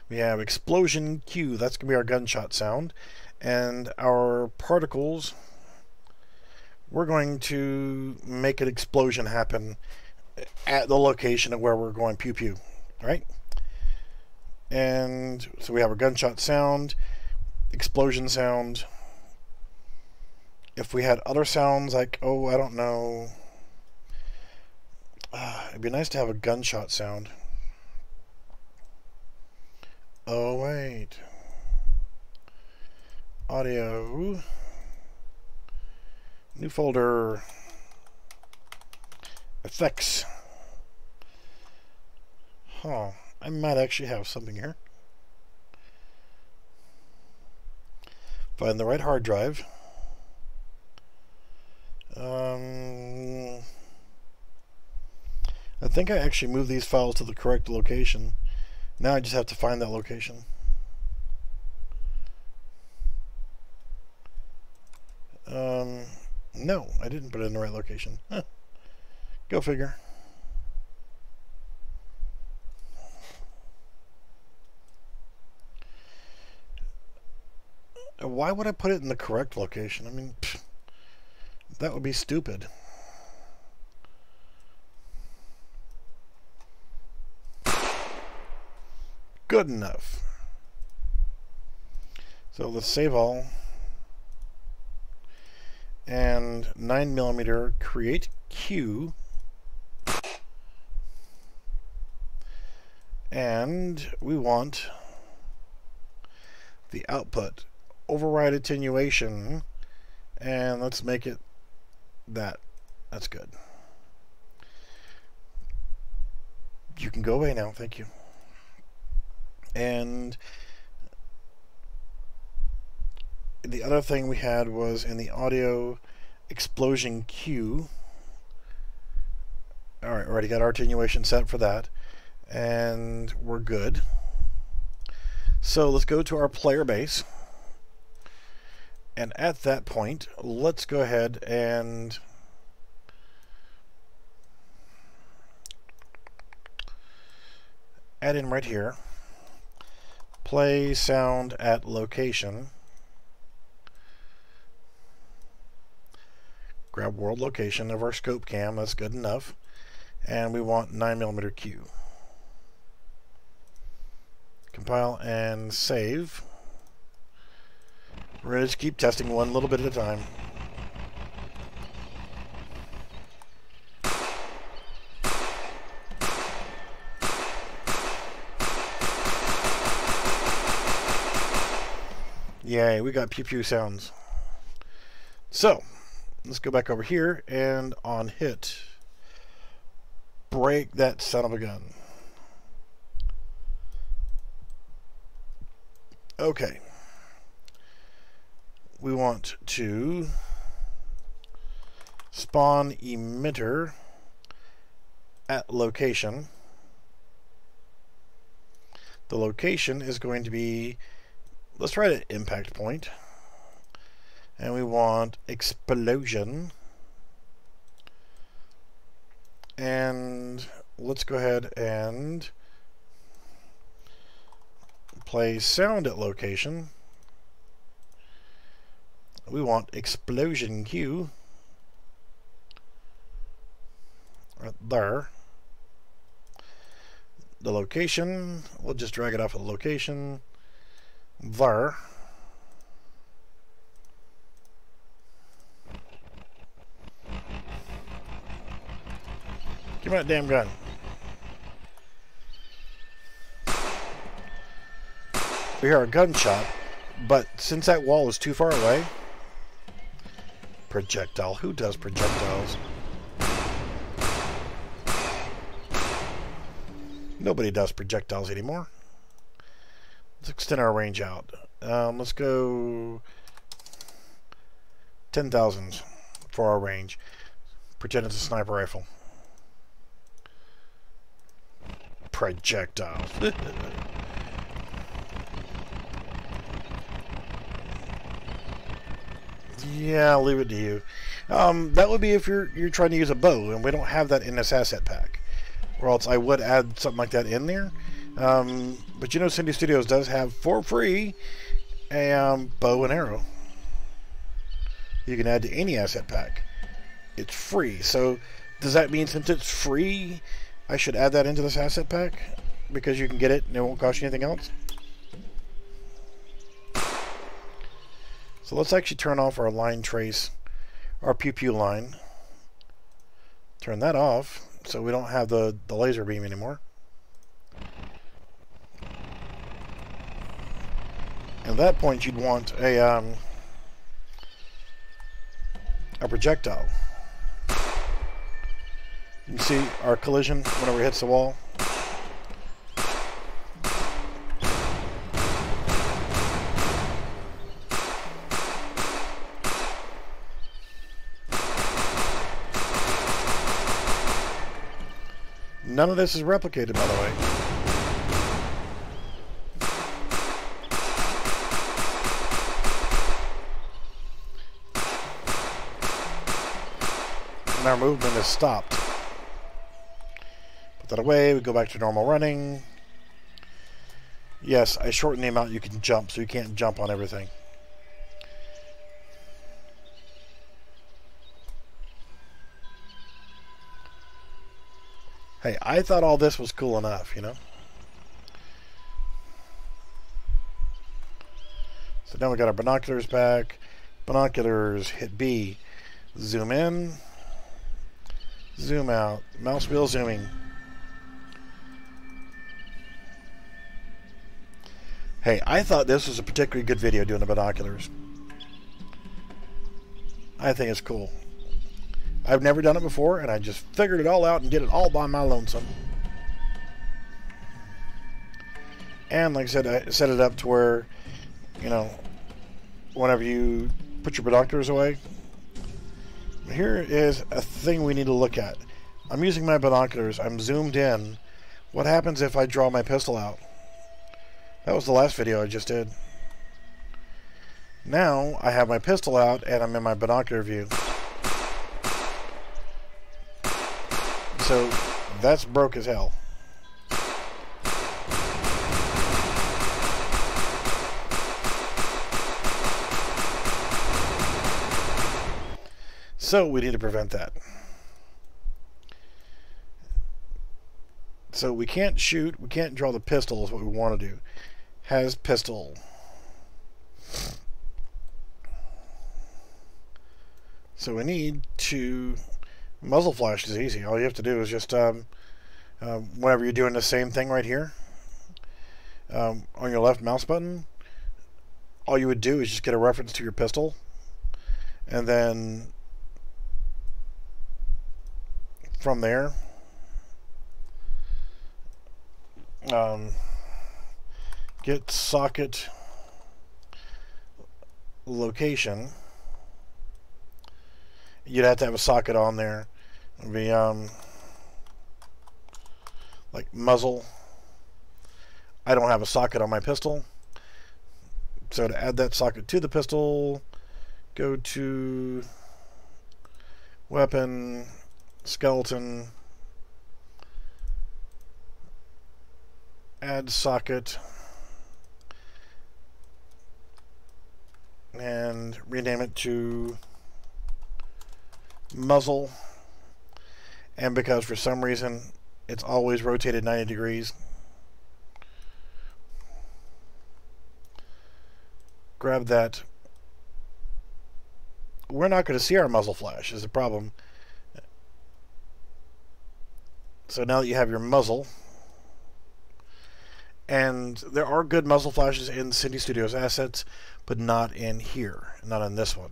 We have explosion Cue. That's gonna be our gunshot sound, and our particles. We're going to make an explosion happen at the location of where we're going pew pew, right? And so we have a gunshot sound, explosion sound. If we had other sounds like, oh, I don't know, uh, it'd be nice to have a gunshot sound. Oh, wait. Audio. New folder. Effects. Huh. I might actually have something here. Find the right hard drive. Um, I think I actually moved these files to the correct location. Now I just have to find that location. Um, no, I didn't put it in the right location. Huh. Go figure. Why would I put it in the correct location? I mean, that would be stupid. Good enough. So let's save all. And 9 millimeter create Cue and we want the output override attenuation and let's make it that. That's good. You can go away now. Thank you. And the other thing we had was in the audio explosion Cue alright already got our attenuation set for that and we're good. So let's go to our player base. And at that point, let's go ahead and add in right here, play sound at location, grab world location of our scope cam, that's good enough, and we want 9mm Cue. Compile and save. We're going to just keep testing one little bit at a time. Yay, we got pew pew sounds. So, let's go back over here and on hit break that son of a gun. Okay. We want to spawn emitter at location. The location is going to be, let's write to impact point. And we want explosion. And let's go ahead and play sound at location. We want explosion cue. Right there. The location, we'll just drag it off of the location. There. Give me that damn gun. We hear a gunshot, but since that wall is too far away, projectile. Who does projectiles? Nobody does projectiles anymore. Let's extend our range out. Um, let's go 10,000 for our range. Pretend it's a sniper rifle. Projectiles. <laughs> yeah, I'll leave it to you. Um, that would be if you're you're trying to use a bow, and we don't have that in this asset pack or else I would add something like that in there. Um, but you know, Synty Studios does have for free a um, bow and arrow. You can add to any asset pack. It's free. So does that mean since it's free, I should add that into this asset pack because you can get it and it won't cost you anything else? So let's actually turn off our line trace, our pew pew line. Turn that off so we don't have the, the laser beam anymore. At that point, you'd want a um, a projectile. You can see our collision whenever it hits the wall. None of this is replicated, by the way. And our movement is stopped. Put that away, we go back to normal running. Yes, I shortened the amount you can jump, so you can't jump on everything. Hey, I thought all this was cool enough, you know? So now we got our binoculars back. Binoculars, hit B. Zoom in. Zoom out. Mouse wheel zooming. Hey, I thought this was a particularly good video doing the binoculars. I think it's cool. I've never done it before, and I just figured it all out and did it all by my lonesome. And like I said, I set it up to where, you know, whenever you put your binoculars away, here is a thing we need to look at. I'm using my binoculars. I'm zoomed in. What happens if I draw my pistol out? That was the last video I just did. Now I have my pistol out and I'm in my binocular view. So that's broke as hell. So we need to prevent that. So we can't shoot, we can't draw the pistol is what we want to do. Has pistol. So we need to Muzzle flash is easy. All you have to do is just, um, uh, whenever you're doing the same thing right here, um, on your left mouse button, all you would do is just get a reference to your pistol, and then from there, um, get socket location. You'd have to have a socket on there. It'd um, like muzzle. I don't have a socket on my pistol. So to add that socket to the pistol, go to weapon, skeleton, add socket, and rename it to muzzle. And because for some reason it's always rotated 90 degrees, grab that. We're not going to see our muzzle flash is the problem. So now that you have your muzzle, and there are good muzzle flashes in Synty Studios assets, but not in here, not in this one.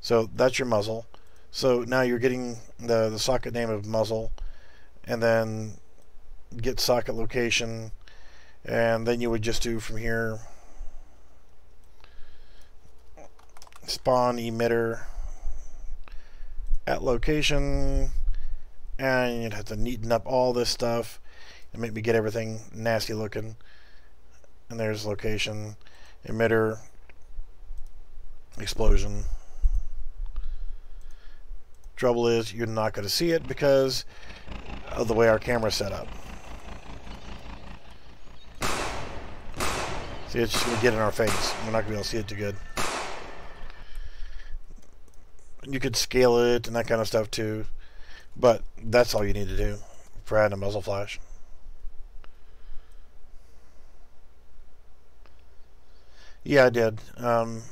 So that's your muzzle. So now you're getting the, the socket name of muzzle, and then get socket location, and then you would just do from here spawn emitter at location, and you'd have to neaten up all this stuff and make me get everything nasty looking. And there's location, emitter, explosion. Trouble is, you're not going to see it because of the way our camera's set up. See, it's just going to get in our face. We're not going to be able to see it too good. You could scale it and that kind of stuff too. But that's all you need to do for adding a muzzle flash. Yeah, I did. Um,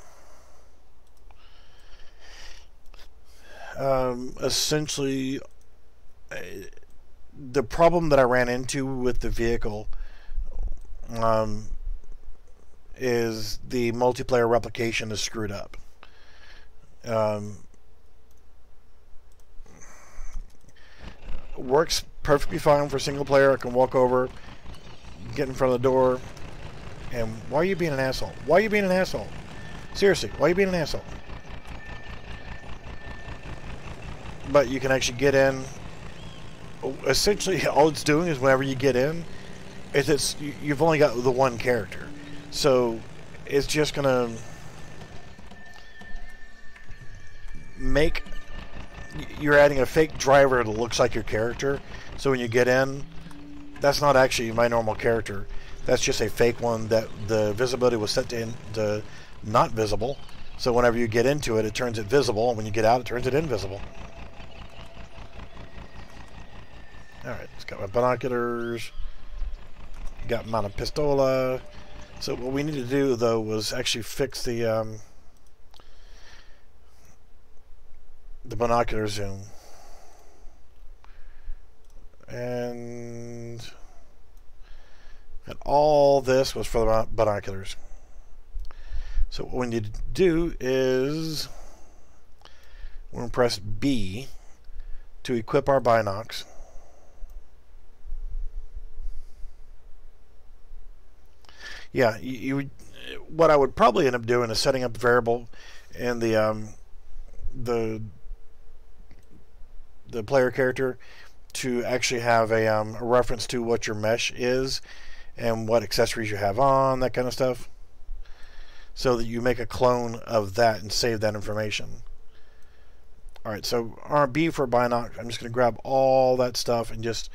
um, essentially, uh, the problem that I ran into with the vehicle um, is the multiplayer replication is screwed up. Um, works perfectly fine for single player. I can walk over, get in front of the door, and why are you being an asshole? Why are you being an asshole? Seriously, why are you being an asshole? But you can actually get in. Essentially, <laughs> all it's doing is whenever you get in, is it's you've only got the one character, so it's just gonna make you're adding a fake driver that looks like your character. So when you get in, that's not actually my normal character. That's just a fake one that the visibility was set to, in, to not visible. So whenever you get into it, it turns it visible, and when you get out, it turns it invisible. Alright, it's got my binoculars, got my pistola. So what we need to do, though, was actually fix the, um, the binocular zoom. And and all this was for the binoculars. So what we need to do is we're going to press B to equip our binocs. Yeah, you, you, what I would probably end up doing is setting up a variable in the um, the the player character to actually have a, um, a reference to what your mesh is and what accessories you have on, that kind of stuff. So that you make a clone of that and save that information. Alright, so RB for Binoc, I'm just going to grab all that stuff and just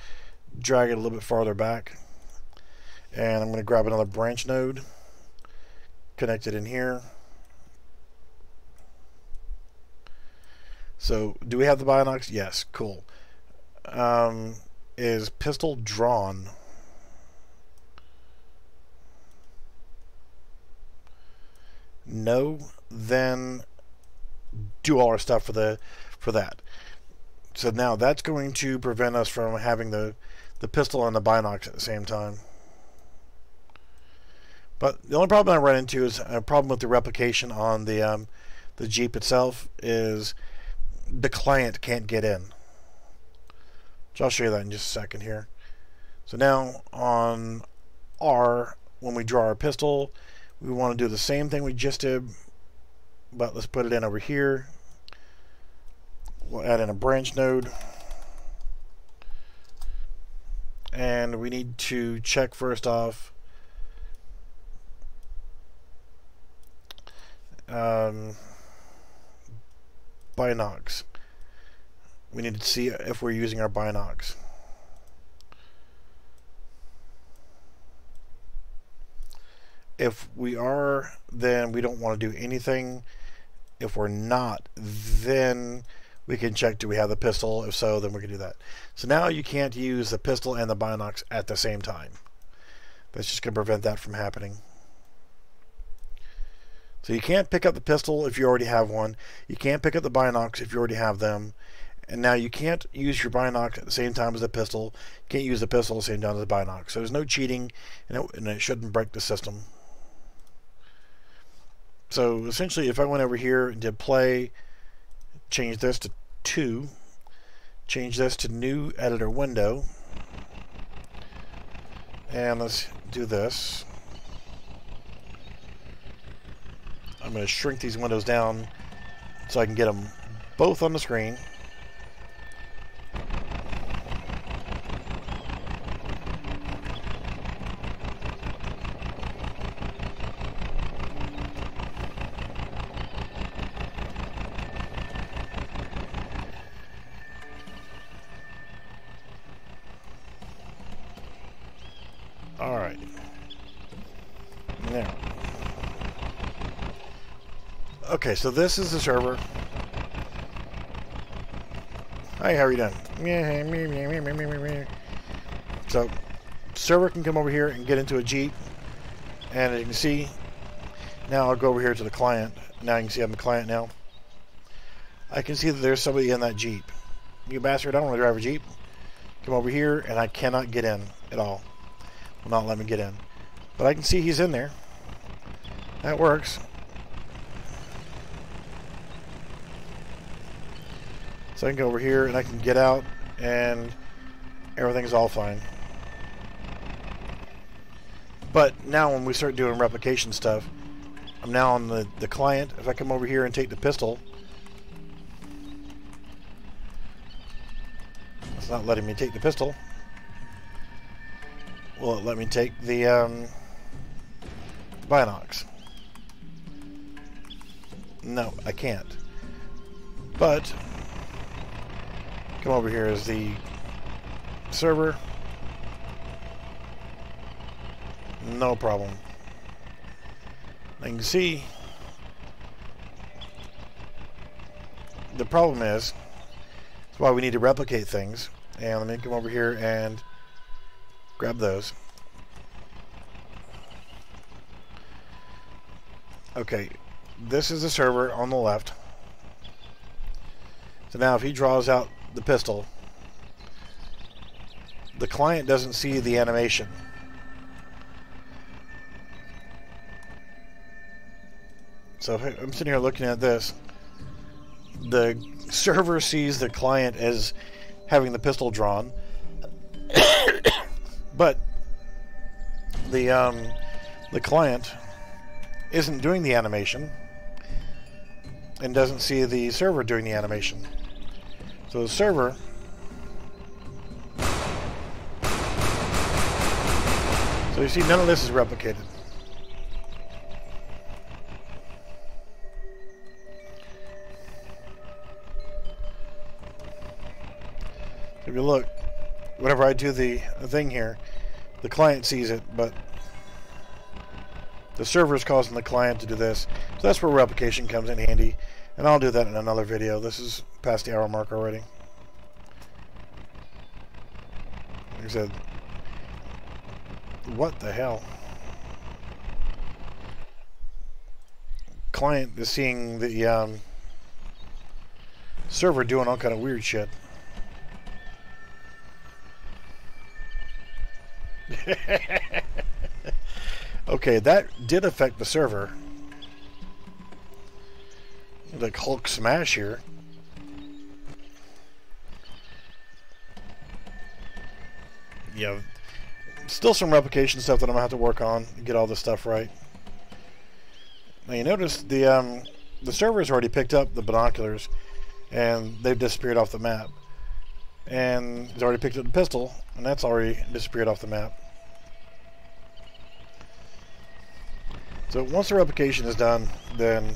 drag it a little bit farther back. And I'm going to grab another branch node, connect it in here. So, do we have the Binocs? Yes, cool. Um, is pistol drawn? No, then do all our stuff for the for that. So now that's going to prevent us from having the the pistol and the binocs at the same time. But the only problem I run into is a problem with the replication on the um, the Jeep itself is the client can't get in. So I'll show you that in just a second here. So now on R, when we draw our pistol, we want to do the same thing we just did, but let's put it in over here. We'll add in a branch node. And we need to check first off um, binocs. We need to see if we're using our binocs. If we are, then we don't want to do anything. If we're not, then we can check do we have the pistol. If so, then we can do that. So now you can't use the pistol and the binocs at the same time. That's just going to prevent that from happening. So you can't pick up the pistol if you already have one. You can't pick up the binocs if you already have them. And now you can't use your binocs at the same time as the pistol. You can't use the pistol at the same time as the binocs. So there's no cheating, and it, and it shouldn't break the system. So essentially, if I went over here and did play, change this to 2, change this to new editor window, and let's do this. I'm going to shrink these windows down so I can get them both on the screen. All right. Now. Okay, so this is the server. Hey, how are you doing? So, server can come over here and get into a Jeep. And as you can see, now I'll go over here to the client. Now you can see I'm the client now. I can see that there's somebody in that Jeep. You bastard, I don't want to drive a Jeep. Come over here, and I cannot get in at all will not let me get in. But I can see he's in there. That works. So I can go over here and I can get out and everything's all fine. But now when we start doing replication stuff, I'm now on the, the client. If I come over here and take the pistol, it's not letting me take the pistol. Will it let me take the um, Binocs? No, I can't. But, come over here is the server. No problem. I can see the problem is that's why we need to replicate things. And let me come over here and Grab those. Okay, this is the server on the left. So now if he draws out the pistol, the client doesn't see the animation. So I'm sitting here looking at this. The server sees the client as having the pistol drawn. <coughs> But the um, the client isn't doing the animation and doesn't see the server doing the animation. So the server So you see none of this is replicated. If you look, whenever I do the thing here, the client sees it, but the server is causing the client to do this. So that's where replication comes in handy. And I'll do that in another video. This is past the hour mark already. Like I said, what the hell? Client is seeing the um, server doing all kind of weird shit. <laughs> okay, that did affect the server. Like Hulk smash here. Yeah, Still some replication stuff that I'm to have to work on to get all this stuff right. Now you notice the um, the server's already picked up the binoculars and they've disappeared off the map. And it's already picked up the pistol and that's already disappeared off the map. So once the replication is done, then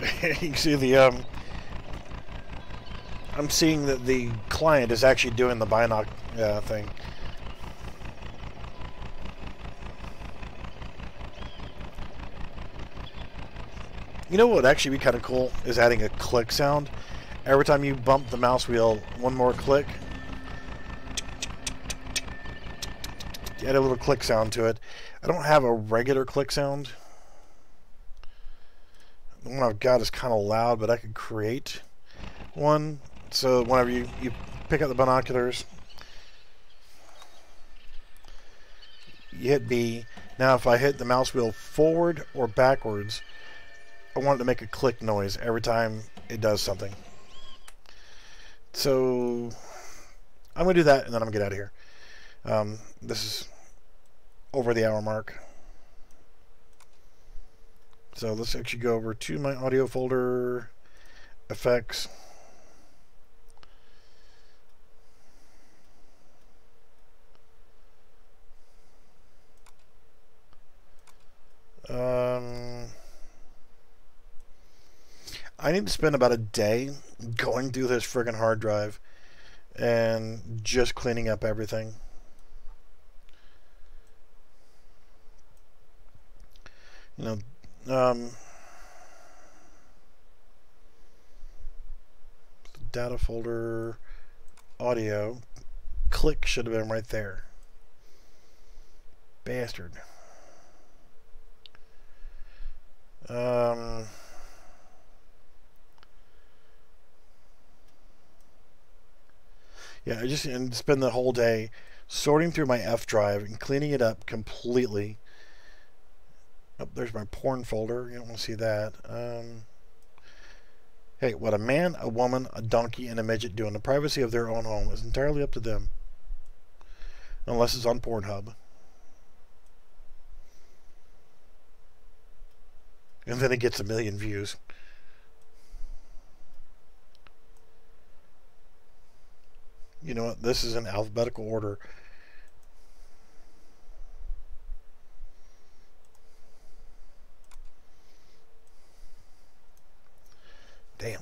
<laughs> you can see the um, I'm seeing that the client is actually doing the binoc uh, thing. You know what would actually be kind of cool is adding a click sound. Every time you bump the mouse wheel, one more click. Add a little click sound to it. I don't have a regular click sound. The one I've got is kind of loud, but I could create one. So whenever you, you pick up the binoculars, you hit B. Now if I hit the mouse wheel forward or backwards, I want it to make a click noise every time it does something. So I'm going to do that and then I'm going to get out of here. Um, this is over the hour mark. So let's actually go over to my audio folder, effects. Um, I need to spend about a day going through this friggin' hard drive and just cleaning up everything. You know, um, data folder, audio, click should have been right there. Bastard. Um, yeah, I just and spend the whole day sorting through my F drive and cleaning it up completely. Oh, there's my porn folder. You don't want to see that. Um, hey, what a man, a woman, a donkey, and a midget do in the privacy of their own home is entirely up to them. Unless it's on Pornhub. And then it gets a million views. You know what? This is in alphabetical order. Damn.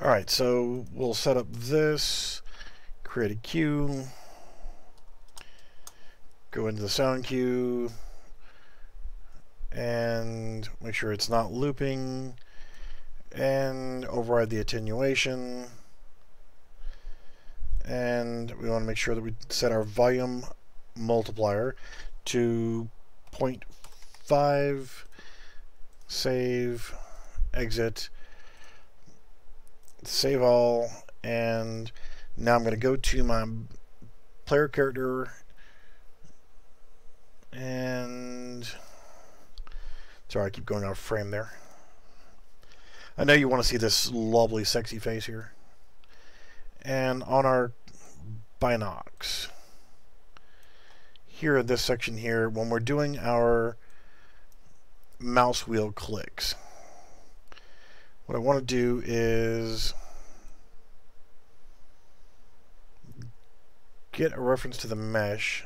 Alright, so we'll set up this, create a cue, go into the sound cue, and make sure it's not looping and override the attenuation and we want to make sure that we set our volume multiplier to 0.5 save exit save all and now I'm going to go to my player character and Sorry, I keep going out of frame there. I know you want to see this lovely, sexy face here. And on our binocs, here in this section here, when we're doing our mouse wheel clicks, what I want to do is get a reference to the mesh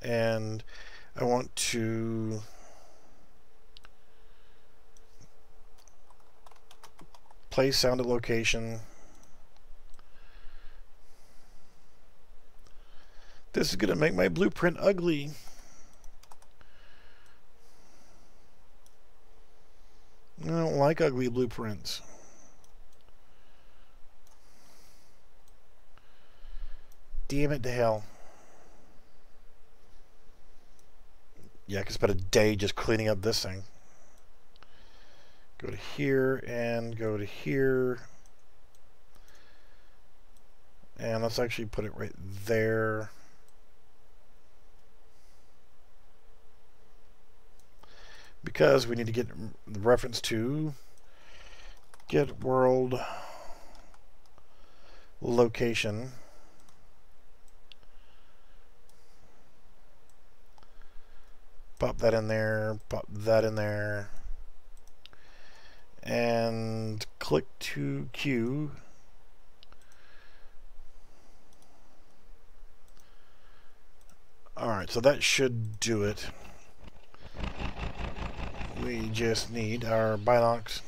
and I want to place sound at location. This is going to make my blueprint ugly. I don't like ugly blueprints. Damn it to hell. yeah, I could spend a day just cleaning up this thing. Go to here and go to here. And let's actually put it right there. Because we need to get the reference to get world location. Pop that in there, pop that in there, and click to cue. Alright, so that should do it. We just need our binocs.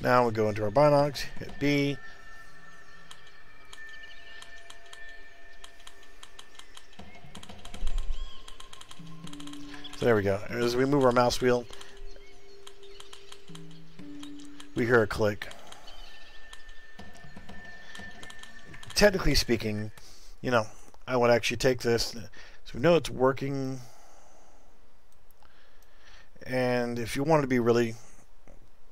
Now we go into our binocs, hit B. So there we go. As we move our mouse wheel, we hear a click. Technically speaking, you know, I would actually take this. So we know it's working. And if you want to be really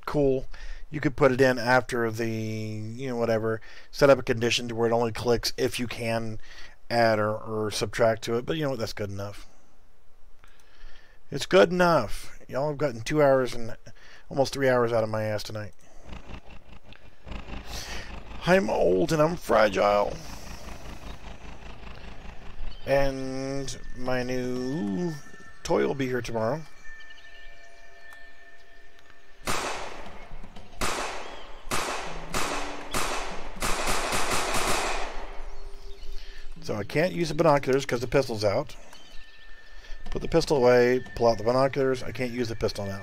cool, you could put it in after the, you know, whatever. Set up a condition to where it only clicks if you can add or, or subtract to it. But you know what? That's good enough. It's good enough. Y'all have gotten two hours and almost three hours out of my ass tonight. I'm old and I'm fragile. And my new toy will be here tomorrow. So I can't use the binoculars because the pistol's out. Put the pistol away, pull out the binoculars. I can't use the pistol now.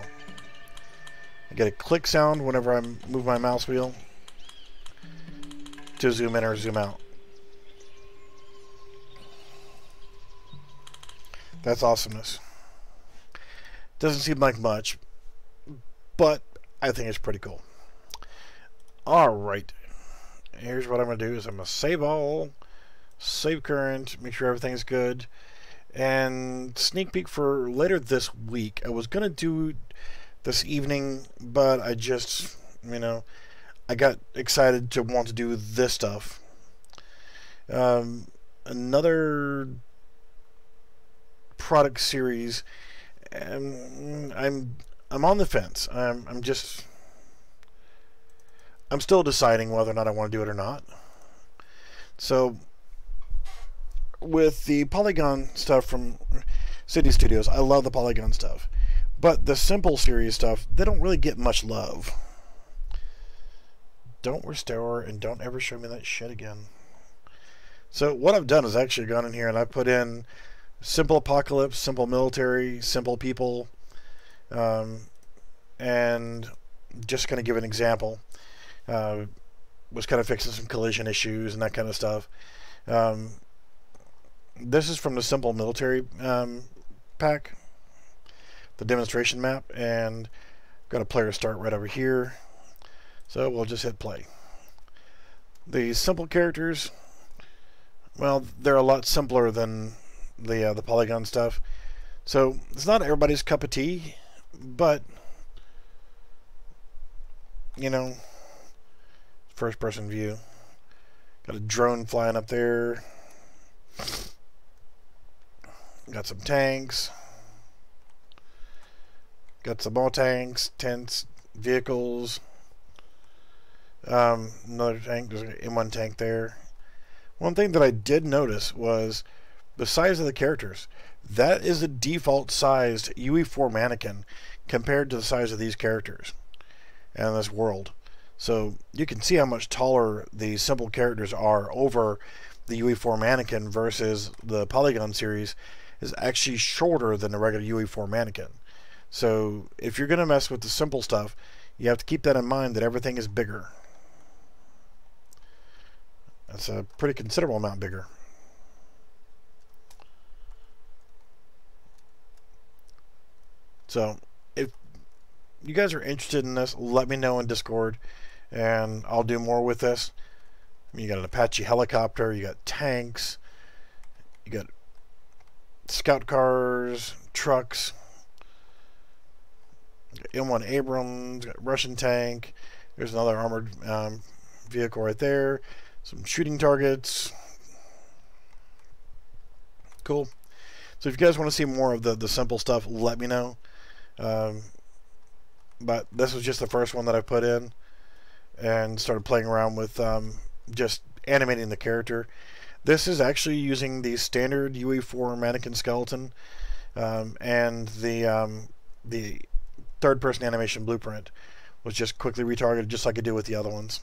I get a click sound whenever I move my mouse wheel to zoom in or zoom out. That's awesomeness. Doesn't seem like much, but I think it's pretty cool. Alright. Here's what I'm going to do is I'm going to save all, save current, make sure everything's good, and sneak peek for later this week. I was going to do this evening, but I just, you know, I got excited to want to do this stuff. Um, another product series, and I'm I'm on the fence. I'm I'm just I'm still deciding whether or not I want to do it or not. So with the Polygon stuff from Synty Studios, I love the Polygon stuff. But the simple series stuff, they don't really get much love. Don't restore and don't ever show me that shit again. So what I've done is actually gone in here and I put in simple apocalypse, simple military, simple people, um, and just going to give an example. Uh, was kind of fixing some collision issues and that kind of stuff. Um, this is from the simple military um, pack, the demonstration map, and got a player start right over here. So we'll just hit play. The simple characters, well, they're a lot simpler than the uh, the polygon stuff. So it's not everybody's cup of tea, but you know, first person view. Got a drone flying up there. Got some tanks. Got some more tanks, tents, vehicles. Um, another tank. There's an M1 tank there. One thing that I did notice was the size of the characters. That is a default sized UE4 mannequin compared to the size of these characters and this world. So you can see how much taller the simple characters are over the UE4 mannequin versus the Polygon series is actually shorter than the regular UE4 mannequin. So if you're going to mess with the simple stuff, you have to keep that in mind that everything is bigger. That's a pretty considerable amount bigger. So if you guys are interested in this, let me know in Discord, and I'll do more with this. I mean, you got an Apache helicopter, you got tanks, you got scout cars, trucks, M1 Abrams, Russian tank. There's another armored um, vehicle right there. Some shooting targets. Cool. So if you guys want to see more of the, the simple stuff, let me know. Um, but this was just the first one that I put in and started playing around with um, just animating the character. This is actually using the standard UE4 mannequin skeleton um, and the um, the third person animation blueprint was just quickly retargeted just like I did with the other ones.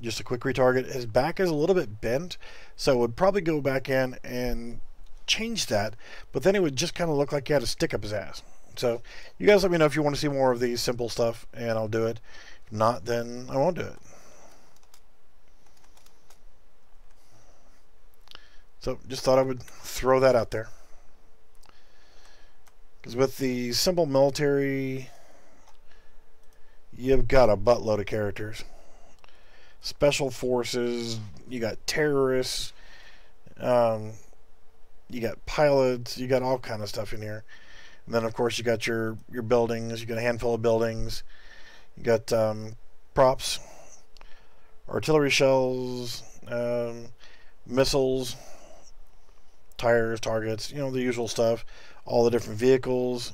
Just a quick retarget. His back is a little bit bent, so it would probably go back in and change that, but then it would just kind of look like he had a stick up his ass. So you guys let me know if you want to see more of these simple stuff, and I'll do it. If not, then I won't do it. So just thought I would throw that out there. Because with the simple military, you've got a buttload of characters. Special forces, you got terrorists, um, you got pilots, you got all kind of stuff in here. And then of course you got your your buildings, you got a handful of buildings, you got um, props, artillery shells, um, missiles, tires, targets, you know the usual stuff all the different vehicles.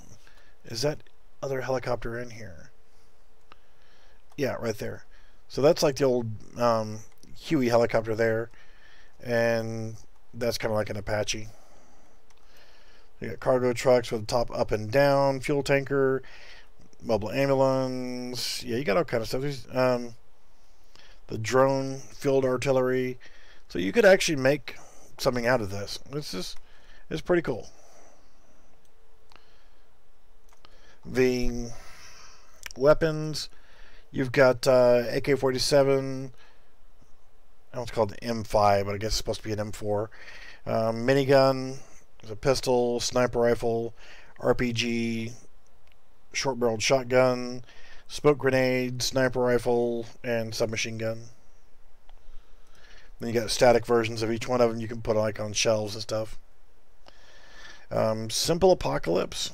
Is that other helicopter in here? Yeah, right there. So that's like the old um, Huey helicopter there. And that's kind of like an Apache. You got cargo trucks with top up and down, fuel tanker, mobile ambulance. Yeah, you got all kind of stuff. Um, the drone, field artillery. So you could actually make something out of this. This is it's pretty cool. the weapons. You've got uh, AK-47. I don't know it's called the M5, but I guess it's supposed to be an M4. Um, minigun, a pistol, sniper rifle, RPG, short-barreled shotgun, smoke grenade, sniper rifle, and submachine gun. Then you got static versions of each one of them you can put like on shelves and stuff. Um, simple apocalypse.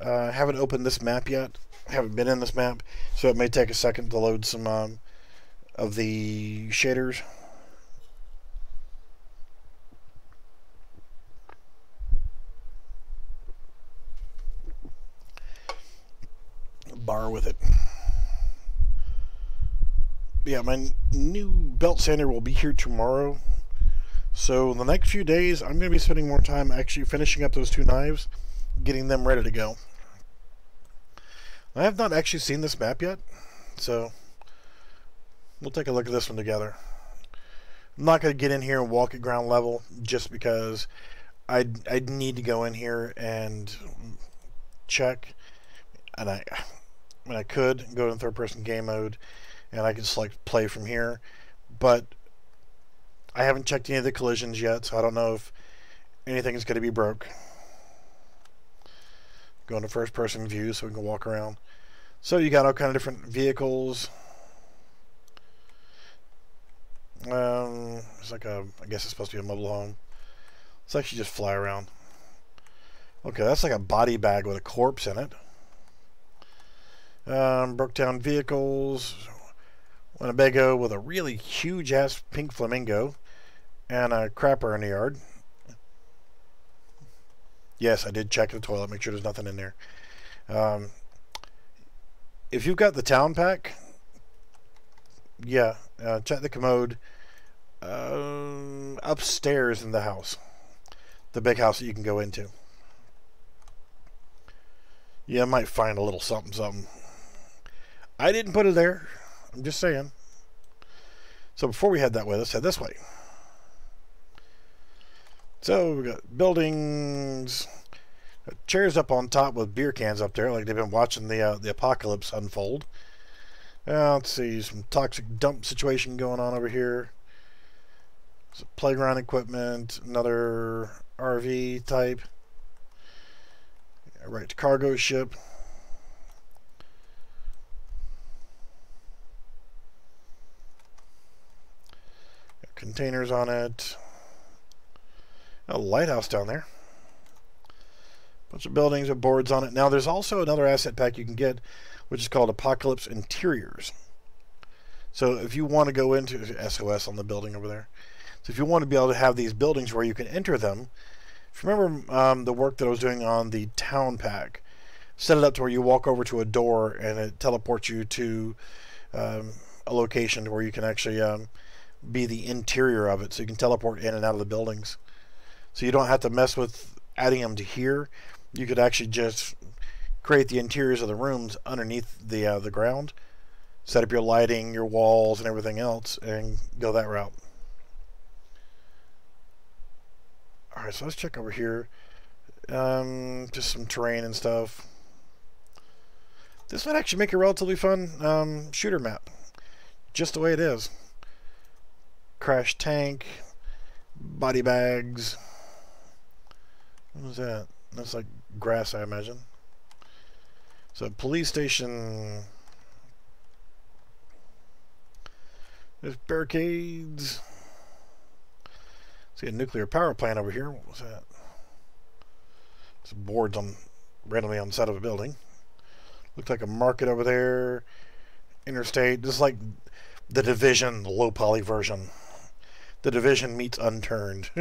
Uh, haven't opened this map yet. Haven't been in this map, so it may take a second to load some um, of the shaders. Bar with it. Yeah, my new belt sander will be here tomorrow. So the next few days, I'm going to be spending more time actually finishing up those two knives, getting them ready to go. I have not actually seen this map yet, so we'll take a look at this one together. I'm not going to get in here and walk at ground level just because I'd, I'd need to go in here and check. And I, I mean, I could go in third person game mode and I could select play from here, but I haven't checked any of the collisions yet, so I don't know if anything is going to be broke. Go into first person view so we can walk around. So you got all kind of different vehicles. Um, it's like a, I guess it's supposed to be a mobile home. Let's actually just fly around. Okay, that's like a body bag with a corpse in it. Um, broke down vehicles. Winnebago with a really huge ass pink flamingo and a crapper in the yard. Yes, I did check the toilet, make sure there's nothing in there. Um, if you've got the town pack, yeah, uh, check the commode um, upstairs in the house, the big house that you can go into. You might find a little something, something. I didn't put it there. I'm just saying. So before we head that way, let's head this way. So we got buildings, got chairs up on top with beer cans up there, like they've been watching the uh, the apocalypse unfold. Uh, let's see, some toxic dump situation going on over here. Some playground equipment, another RV type. Right to cargo ship. Containers on it. A lighthouse down there. Bunch of buildings with boards on it. Now there's also another asset pack you can get, which is called Apocalypse Interiors. So if you want to go into SOS on the building over there, So if you want to be able to have these buildings where you can enter them, if you remember um, the work that I was doing on the town pack, set it up to where you walk over to a door and it teleports you to um, a location where you can actually um, be the interior of it, so you can teleport in and out of the buildings. So you don't have to mess with adding them to here. You could actually just create the interiors of the rooms underneath the uh, the ground, set up your lighting, your walls, and everything else, and go that route. All right, so let's check over here. Um, just some terrain and stuff. This might actually make a relatively fun um, shooter map, just the way it is. Crash tank, body bags. What was that? That's like grass, I imagine. So police station. There's barricades. See a nuclear power plant over here. What was that? Some boards on randomly on the side of a building. Looks like a market over there. Interstate. Just like the division, the low poly version. The division meets unturned. <laughs>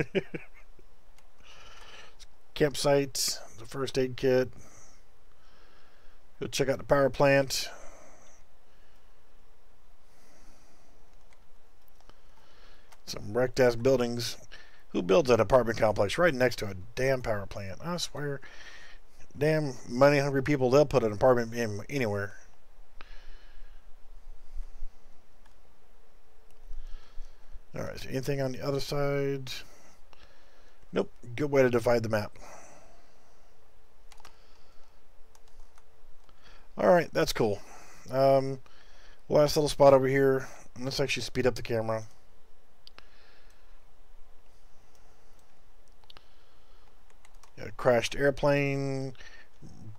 Campsite, the first aid kit. Go check out the power plant. Some wrecked ass buildings. Who builds an apartment complex right next to a damn power plant? I swear. Damn money hungry people, they'll put an apartment in anywhere. Alright, so anything on the other side? Nope. Good way to divide the map. Alright, that's cool. Um, last little spot over here. Let's actually speed up the camera. Got a crashed airplane,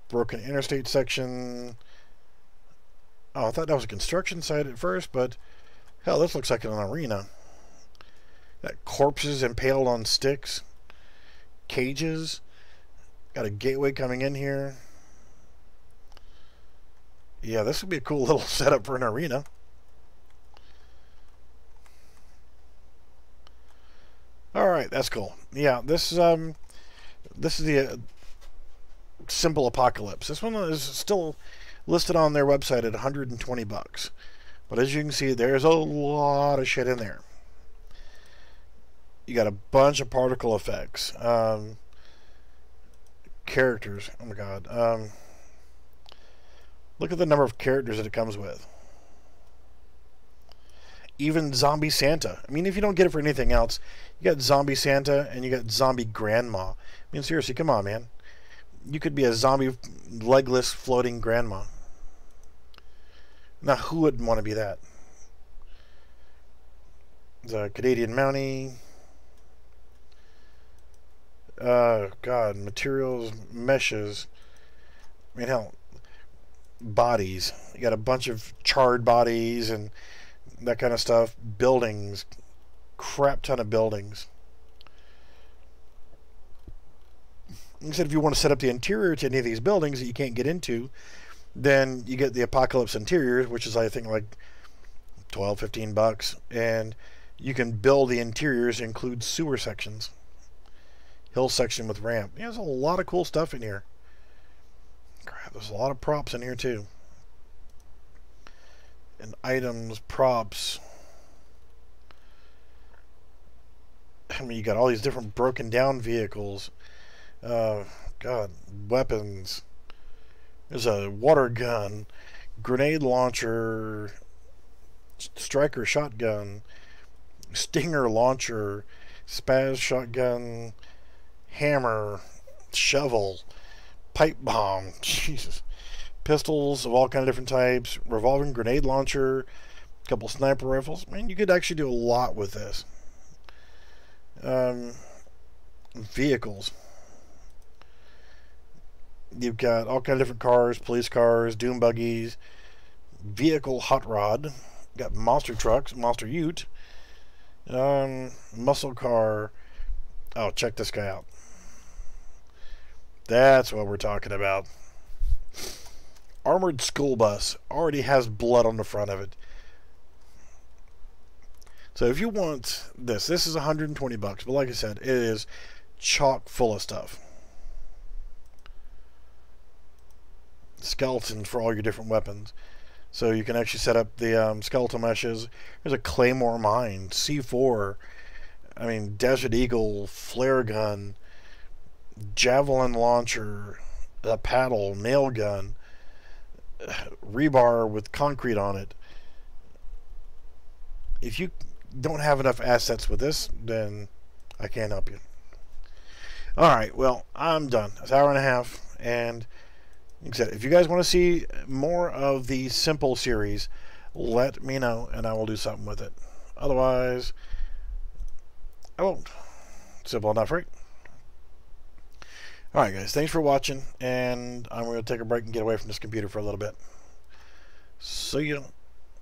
broken interstate section. Oh, I thought that was a construction site at first, but hell, this looks like an arena. Got corpses impaled on sticks, cages. Got a gateway coming in here. Yeah, this would be a cool <laughs> little setup for an arena. All right, that's cool. Yeah, this um, this is the uh, simple apocalypse. This one is still listed on their website at 120 bucks, but as you can see, there's a lot of shit in there. You got a bunch of particle effects, um, characters. Oh my god. Um, Look at the number of characters that it comes with. Even Zombie Santa. I mean, if you don't get it for anything else, you got Zombie Santa and you got Zombie Grandma. I mean, seriously, come on, man. You could be a zombie legless floating grandma. Now, who wouldn't want to be that? The Canadian Mountie. Uh, God, materials, meshes. I mean, hell, bodies. You got a bunch of charred bodies and that kind of stuff. Buildings, crap ton of buildings. Said if you want to set up the interior to any of these buildings that you can't get into, then you get the Apocalypse Interiors, which is I think like 12, 15 bucks, and you can build the interiors include sewer sections, hill section with ramp. Yeah, there's a lot of cool stuff in here. Crap, there's a lot of props in here too. And items, props. I mean, you got all these different broken down vehicles. Uh, God, weapons. There's a water gun, grenade launcher, striker shotgun, stinger launcher, SPAS shotgun, hammer, shovel pipe bomb, <laughs> Jesus, pistols of all kind of different types, revolving grenade launcher, a couple sniper rifles. Man, you could actually do a lot with this. Um, vehicles. You've got all kind of different cars, police cars, doom buggies, vehicle hot rod. Got monster trucks, monster ute, um, muscle car. Oh, check this guy out. That's what we're talking about. Armored school bus already has blood on the front of it. So if you want this, this is 120 bucks, but like I said, it is chock full of stuff. Skeletons for all your different weapons. So you can actually set up the um, skeletal meshes. There's a claymore mine, C4. I mean, Desert Eagle, flare gun, javelin launcher, a paddle, nail gun, rebar with concrete on it. If you don't have enough assets with this, then I can't help you. Alright, well, I'm done. It's an hour and a half, and like I said, if you guys want to see more of the simple series, let me know, and I will do something with it. Otherwise, I won't. Simple enough, right? Alright guys, thanks for watching, and I'm going to take a break and get away from this computer for a little bit. See you.